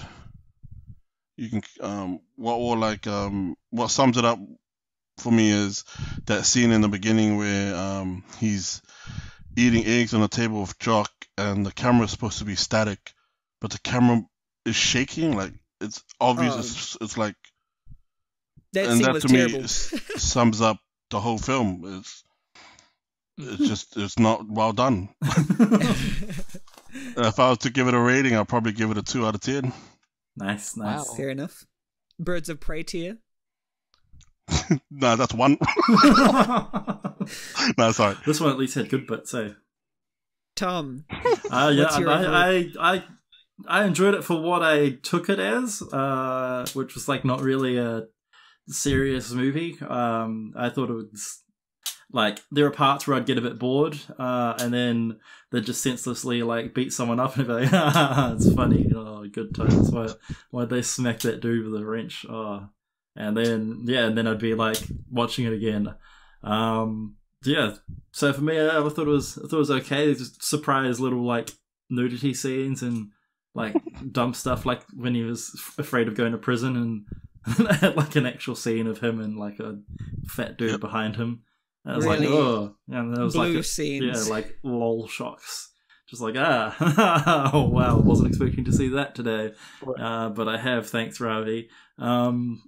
You can um, what will like um, what sums it up for me is that scene in the beginning where um, he's eating eggs on a table with Jacques, and the camera is supposed to be static, but the camera is shaking. Like it's obvious. Oh. It's, it's like That and scene that was to terrible. me sums up the whole film. It's it's [LAUGHS] just it's not well done. [LAUGHS] if I was to give it a rating, I'd probably give it a two out of ten. nice, nice. Fair enough. Birds of Prey tier. [LAUGHS] no, that's one. [LAUGHS] no, sorry. this one at least had good bits, eh? Tom. Uh, yeah, What's your I, I, I, I enjoyed it for what I took it as, uh, which was like not really a serious movie. Um, I thought it was like there are parts where I'd get a bit bored, uh, and then they'd just senselessly like beat someone up [LAUGHS] and be like, "It's funny, oh, good times." Why, why'd they smack that dude with a wrench? Oh, and then yeah, and then I'd be like watching it again. Um, yeah, so for me, I, I thought it was I thought it was okay. There's just surprise little like nudity scenes and like [LAUGHS] dumb stuff, like when he was f- afraid of going to prison and [LAUGHS] like an actual scene of him and like a fat dude Yep. behind him. And I was Really? like, oh, and there was Blue like a, scenes. yeah, like lol shocks. Just like ah, [LAUGHS] oh wow, wasn't expecting to see that today, uh, but I have. Thanks, Ravi. Um,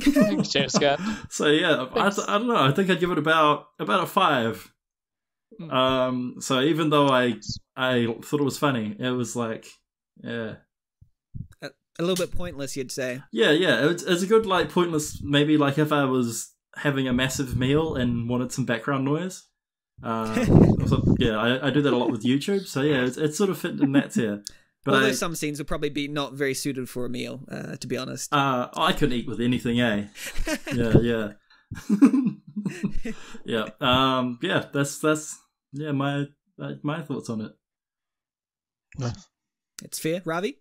Thanks, James Gunn. [LAUGHS] so yeah, I, Thanks. I don't know. I think I'd give it about about a five. Hmm. Um, so even though I I thought it was funny, it was like yeah, A little bit pointless, you'd say. yeah, yeah. It's it's a good like pointless. Maybe like if I was having a massive meal and wanted some background noise. [LAUGHS] So- yeah, I, I do that a lot with YouTube. So yeah, it's, it's sort of fit in that tier. [LAUGHS] But Although some scenes would probably be not very suited for a meal, uh, to be honest. Uh, I couldn't eat with anything, eh? [LAUGHS] yeah, yeah, [LAUGHS] yeah. Um, yeah. That's that's yeah. My uh, my thoughts on it. It's fair. Ravi?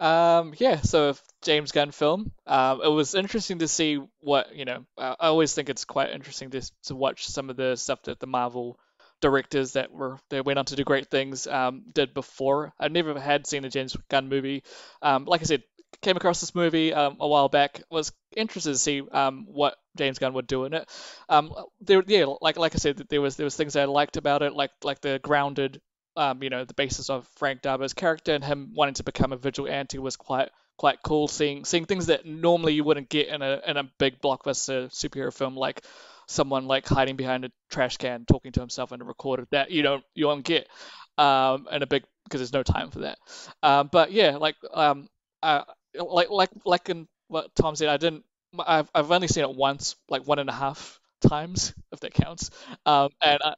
Um, yeah, so a James Gunn film. Um, it was interesting to see what you know. I I always think it's quite interesting to to watch some of the stuff that the Marvel directors that were that went on to do great things um, did before. I've never had seen a James Gunn movie. Um, like I said, came across this movie um, a while back. Was interested to see um, what James Gunn would do in it. Um, there, yeah, like like I said, there was there was things I liked about it, like like the grounded um, you know, the basis of Frank Darbo's character and him wanting to become a vigilante was quite quite cool. Seeing seeing things that normally you wouldn't get in a in a big blockbuster superhero film, like someone like hiding behind a trash can talking to himself in a recorder that you don't you won't get um, in a big because there's no time for that. Um, but yeah, like um, uh, like like like in what Tom said, I didn't. I've I've only seen it once, like one and a half times, if that counts. Um, and I,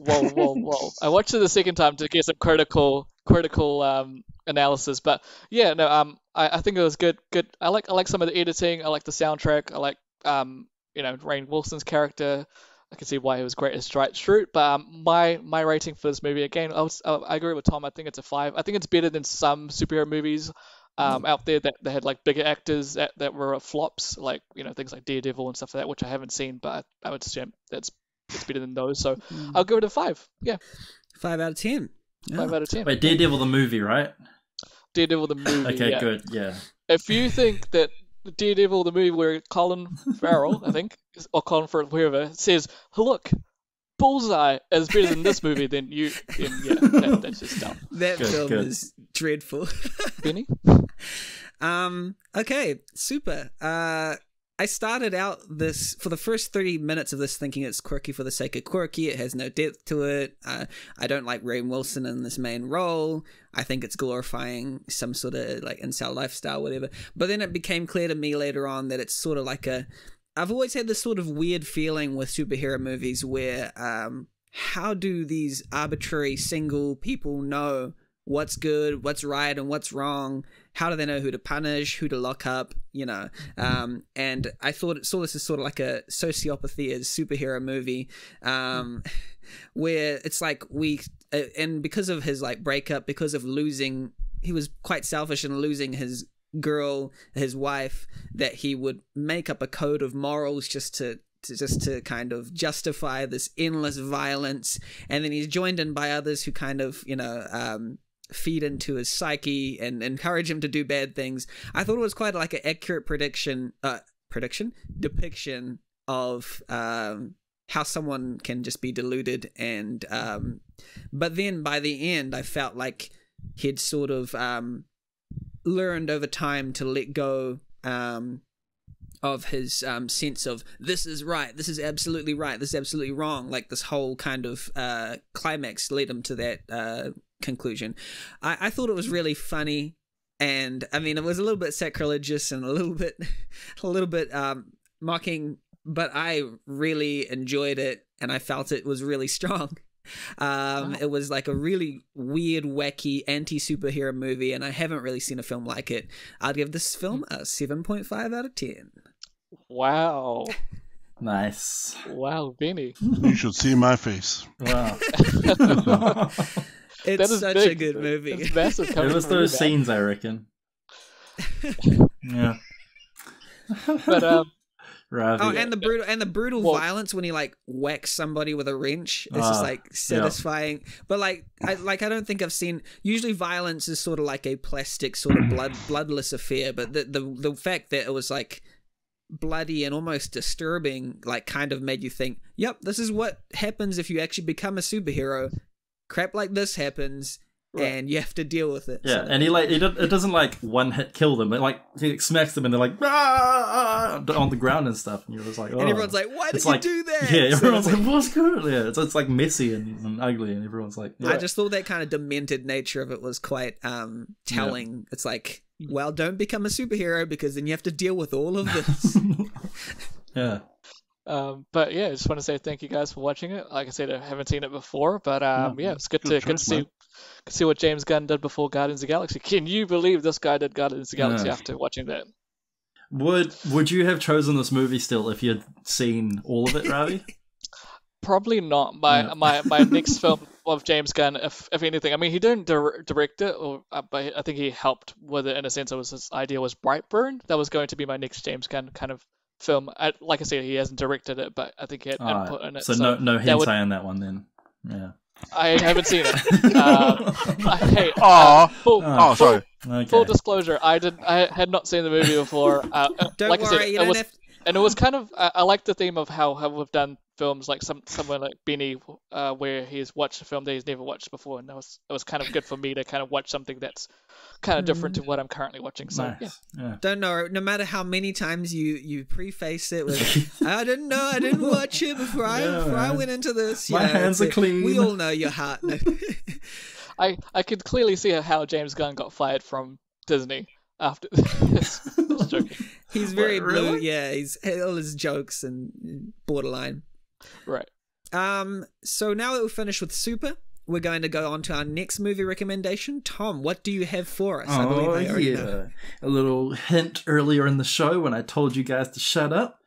whoa, whoa, whoa! I watched it the second time to get some critical critical um, analysis, but yeah, no, um, I, I think it was good. Good. I like I like some of the editing. I like the soundtrack. I like um, you know, Rainn Wilson's character. I can see why he was great as Dwight Schrute. But um, my my rating for this movie again, I, was, I, I agree with Tom. I think it's a five. I think it's better than some superhero movies um, out there that, that had like bigger actors that, that were flops, like you know things like Daredevil and stuff like that, which I haven't seen, but I, I would assume that's it's better than those. So I'll give it a five. Yeah, Five out of ten. five Oh. out of ten. Wait, Daredevil the movie, right? Daredevil the movie. Okay, yeah. good. Yeah. If you think that Daredevil the movie where Colin Farrell, I think, [LAUGHS] or Colin Farrell, whoever, says, "Look, Bullseye is better than this movie," then you, then yeah, [LAUGHS] that, that's just dumb. That Good, film good. is dreadful. [LAUGHS] Benny. Um. Okay. Super. Uh. I started out this for the first 30 minutes of this thinking it's quirky for the sake of quirky. It has no depth to it. Uh, I don't like Rainn Wilson in this main role. I think it's glorifying some sort of like incel lifestyle, whatever. But then it became clear to me later on that it's sort of like a I've always had this sort of weird feeling with superhero movies where um, how do these arbitrary single people know what's good, what's right, and what's wrong? How do they know who to punish, who to lock up? You know, um, and I thought saw this as sort of like a sociopathy as superhero movie, um, [LAUGHS] where it's like we uh, and because of his like breakup, because of losing, he was quite selfish in losing his girl, his wife, that he would make up a code of morals just to, to just to kind of justify this endless violence, and then he's joined in by others who kind of you know um, feed into his psyche and encourage him to do bad things. I thought it was quite like an accurate prediction, uh, prediction depiction of um, how someone can just be deluded and um, but then by the end I felt like he'd sort of um, learned over time to let go um, of his um, sense of this is right, this is absolutely right, this is absolutely wrong. Like this whole kind of uh, climax led him to that uh, conclusion. I-, I thought it was really funny, and I mean it was a little bit sacrilegious and a little bit, [LAUGHS] a little bit um, mocking, but I really enjoyed it, and I felt it was really strong. [LAUGHS] Um, Wow. It was like a really weird, wacky anti superhero movie, and I haven't really seen a film like it. I'd give this film a 7.5 out of 10. Wow. [LAUGHS] Nice. Wow, Benny. You should see my face. Wow. It's That is such big. a good movie. It's massive. it was those man. scenes, I reckon. Yeah. [LAUGHS] But um, Ravi. Oh, and the brutal and the brutal Well- violence when he like whacks somebody with a wrench. It's Ah, just like satisfying. But like, I like I don't think I've seen. Usually, violence is sort of like a plastic, sort of blood [CLEARS THROAT] bloodless affair. But the the the fact that it was like bloody and almost disturbing, like, kind of made you think, "Yep, this is what happens if you actually become a superhero." Crap like this happens, Right. and you have to deal with it. Yeah, So- and he like it, it doesn't like one hit kill them. It like he smacks them and they're like "Ah!" on the ground and stuff. And you're just like, oh. and everyone's like, "Why did it's you like, do that?" Yeah, everyone's it's like, what's good? Yeah, it's, it's like messy and, and ugly, and everyone's like, I just thought that kind of demented nature of it was quite um telling. It's like, well, don't become a superhero because then you have to deal with all of [LAUGHS] this. yeah. Um, but yeah, I just want to say thank you guys for watching it. Like I said, I haven't seen it before, but um, yeah, it's good, Good to good to see man. good see what James Gunn did before Guardians of the Galaxy. [LAUGHS] Can you believe this guy did Guardians of the Galaxy after watching that? Would Would you have chosen this movie still if you'd seen all of it, Ravi? [LAUGHS] Probably not. My my my [LAUGHS] next film of James Gunn, if if anything. I mean, he didn't dir- direct it, or uh, but I think he helped with it in a sense. It was his idea was Brightburn. That was going to be my next James Gunn kind of film. I, like I said, he hasn't directed it, but I think he had Alright, input in it. so, no no that hentai would- on that one then. Yeah. I haven't seen it. Um, [LAUGHS] I, hey, Aw. uh, full, Oh, Oh, sorry. Okay. full disclosure, I didn't. I had not seen the movie before. Uh, uh, don't like I said, you it don't was, have. And it was kind of. I, I like the theme of how, how we've done films like some somewhere like Benny, uh, where he's watched a film that he's never watched before, and that was it was kind of good for me to kind of watch something that's kind of different to what I'm currently watching. So yeah. nice. Yeah. Don't know. No matter how many times you you preface it with, [LAUGHS] I didn't know, I didn't watch it before I Yeah, before I went into this. you My know, hands are a- clean. We all know your heart. [LAUGHS] I I could clearly see how James Gunn got fired from Disney after [LAUGHS] this. [LAUGHS] He's very What, blue. really? Yeah, he's all his jokes and borderline. Right. Um. So now that we've finished with Super, we're going to go on to our next movie recommendation. Tom, what do you have for us? I believe Oh I already yeah, know. a little hint earlier in the show when I told you guys to shut up.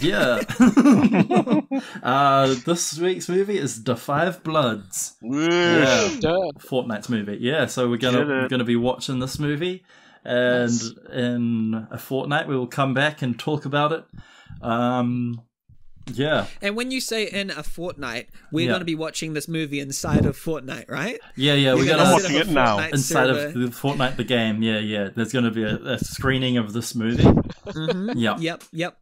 Yeah. [LAUGHS] uh, this week's movie is The Five Bloods. Whoosh. Duh. Fortnite's movie. Yeah, so we're gonna we're gonna be watching this movie, and Nice. in a fortnight we will come back and talk about it. Um, yeah, And when you say in a fortnight, we're Yeah. going to be watching this movie inside of Fortnite, right? yeah, yeah. We're You're gonna I'm watching it now. Inside server. of the Fortnite the game. Yeah, yeah. There's gonna be a, a screening of this movie. Mhm. [LAUGHS] Yeah. Yep, yep.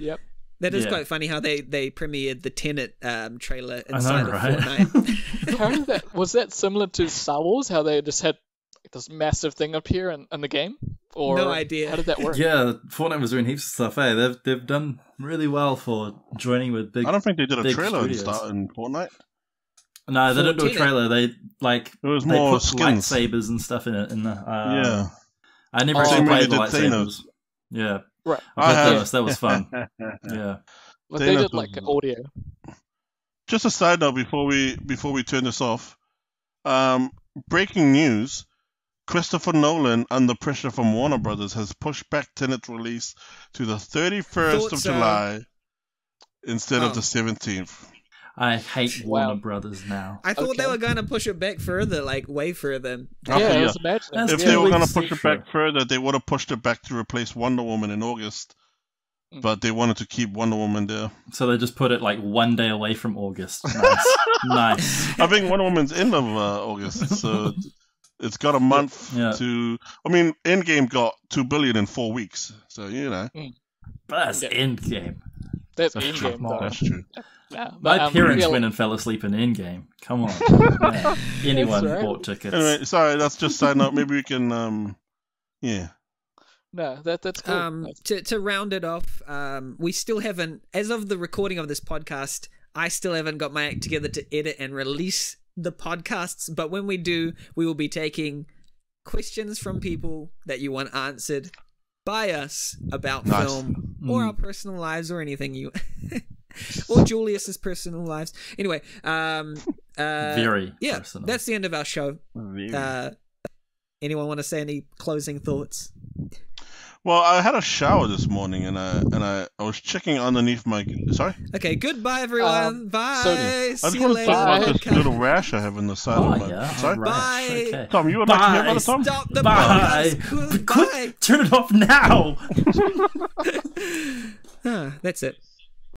Yep. That is Yeah. quite funny how they they premiered the Tenet um, trailer inside know, of right? Fortnite. [LAUGHS] [LAUGHS] Apparently that was that similar to Star Wars, how they just had this massive thing appear in, in the game? Or No idea. How did that work? Yeah, Fortnite was doing heaps of stuff. Hey, they've they've done really well for joining with big. I don't think they did a trailer in, studios. start in Fortnite. No, they didn't do a trailer. They like It was they more put skins. lightsabers and stuff in it. In the uh, yeah. I never Oh, actually played they the lightsabers. Thanos. Yeah, Right. I that, have. was, that was fun. [LAUGHS] Yeah. But They they did like who- audio. Just a side note before we before we turn this off. Um, breaking news: Christopher Nolan, under pressure from Warner Brothers, has pushed back Tenet's release to the 31st Thought of so. July instead Oh. of the 17th. I hate Wow. Warner Brothers now. I thought they were going to push it back further, like way further. Oh, yeah, I was imagining. That's If two they were going to push it back further, they would have pushed it back to replace Wonder Woman in August. Mm. But they wanted to keep Wonder Woman there. So they just put it like one day away from August. Nice. [LAUGHS] nice. I think Wonder Woman's end of uh, August, so [LAUGHS] it's got a month Yeah. to. I mean, Endgame got two billion in four weeks, so you know But that's Yeah. Endgame. That's that's in true. game though. That's true. Yeah, My um, parents yeah, went and fell asleep in Endgame. Come on. [LAUGHS] Yeah. Anyone right. bought tickets. Anyway, sorry, that's just side note. Maybe we can, um, yeah. No, that that's cool. Um, to to round it off, um, we still haven't, as of the recording of this podcast, I still haven't got my act together to edit and release the podcasts. But when we do, we will be taking questions from people that you want answered by us about Nice. film or Mm. our personal lives or anything you. [LAUGHS] or Julius's personal lives. Anyway, um, [LAUGHS] uh, Very yeah, personal. that's the end of our show. Uh, anyone want to say any closing thoughts? Well, I had a shower this morning, and I and I, I was checking underneath my. Sorry, Okay, goodbye, everyone. Um, Bye. so- I just See you want to later. talk about this little rash I have in the side Oh, of my. yeah. Sorry, Right. Bye. Okay. Tom, you would like to hear about it, Bye. Tom? Stop the Bye. podcast. Quick, Goodbye. turn it off now. [LAUGHS] Ah, that's it.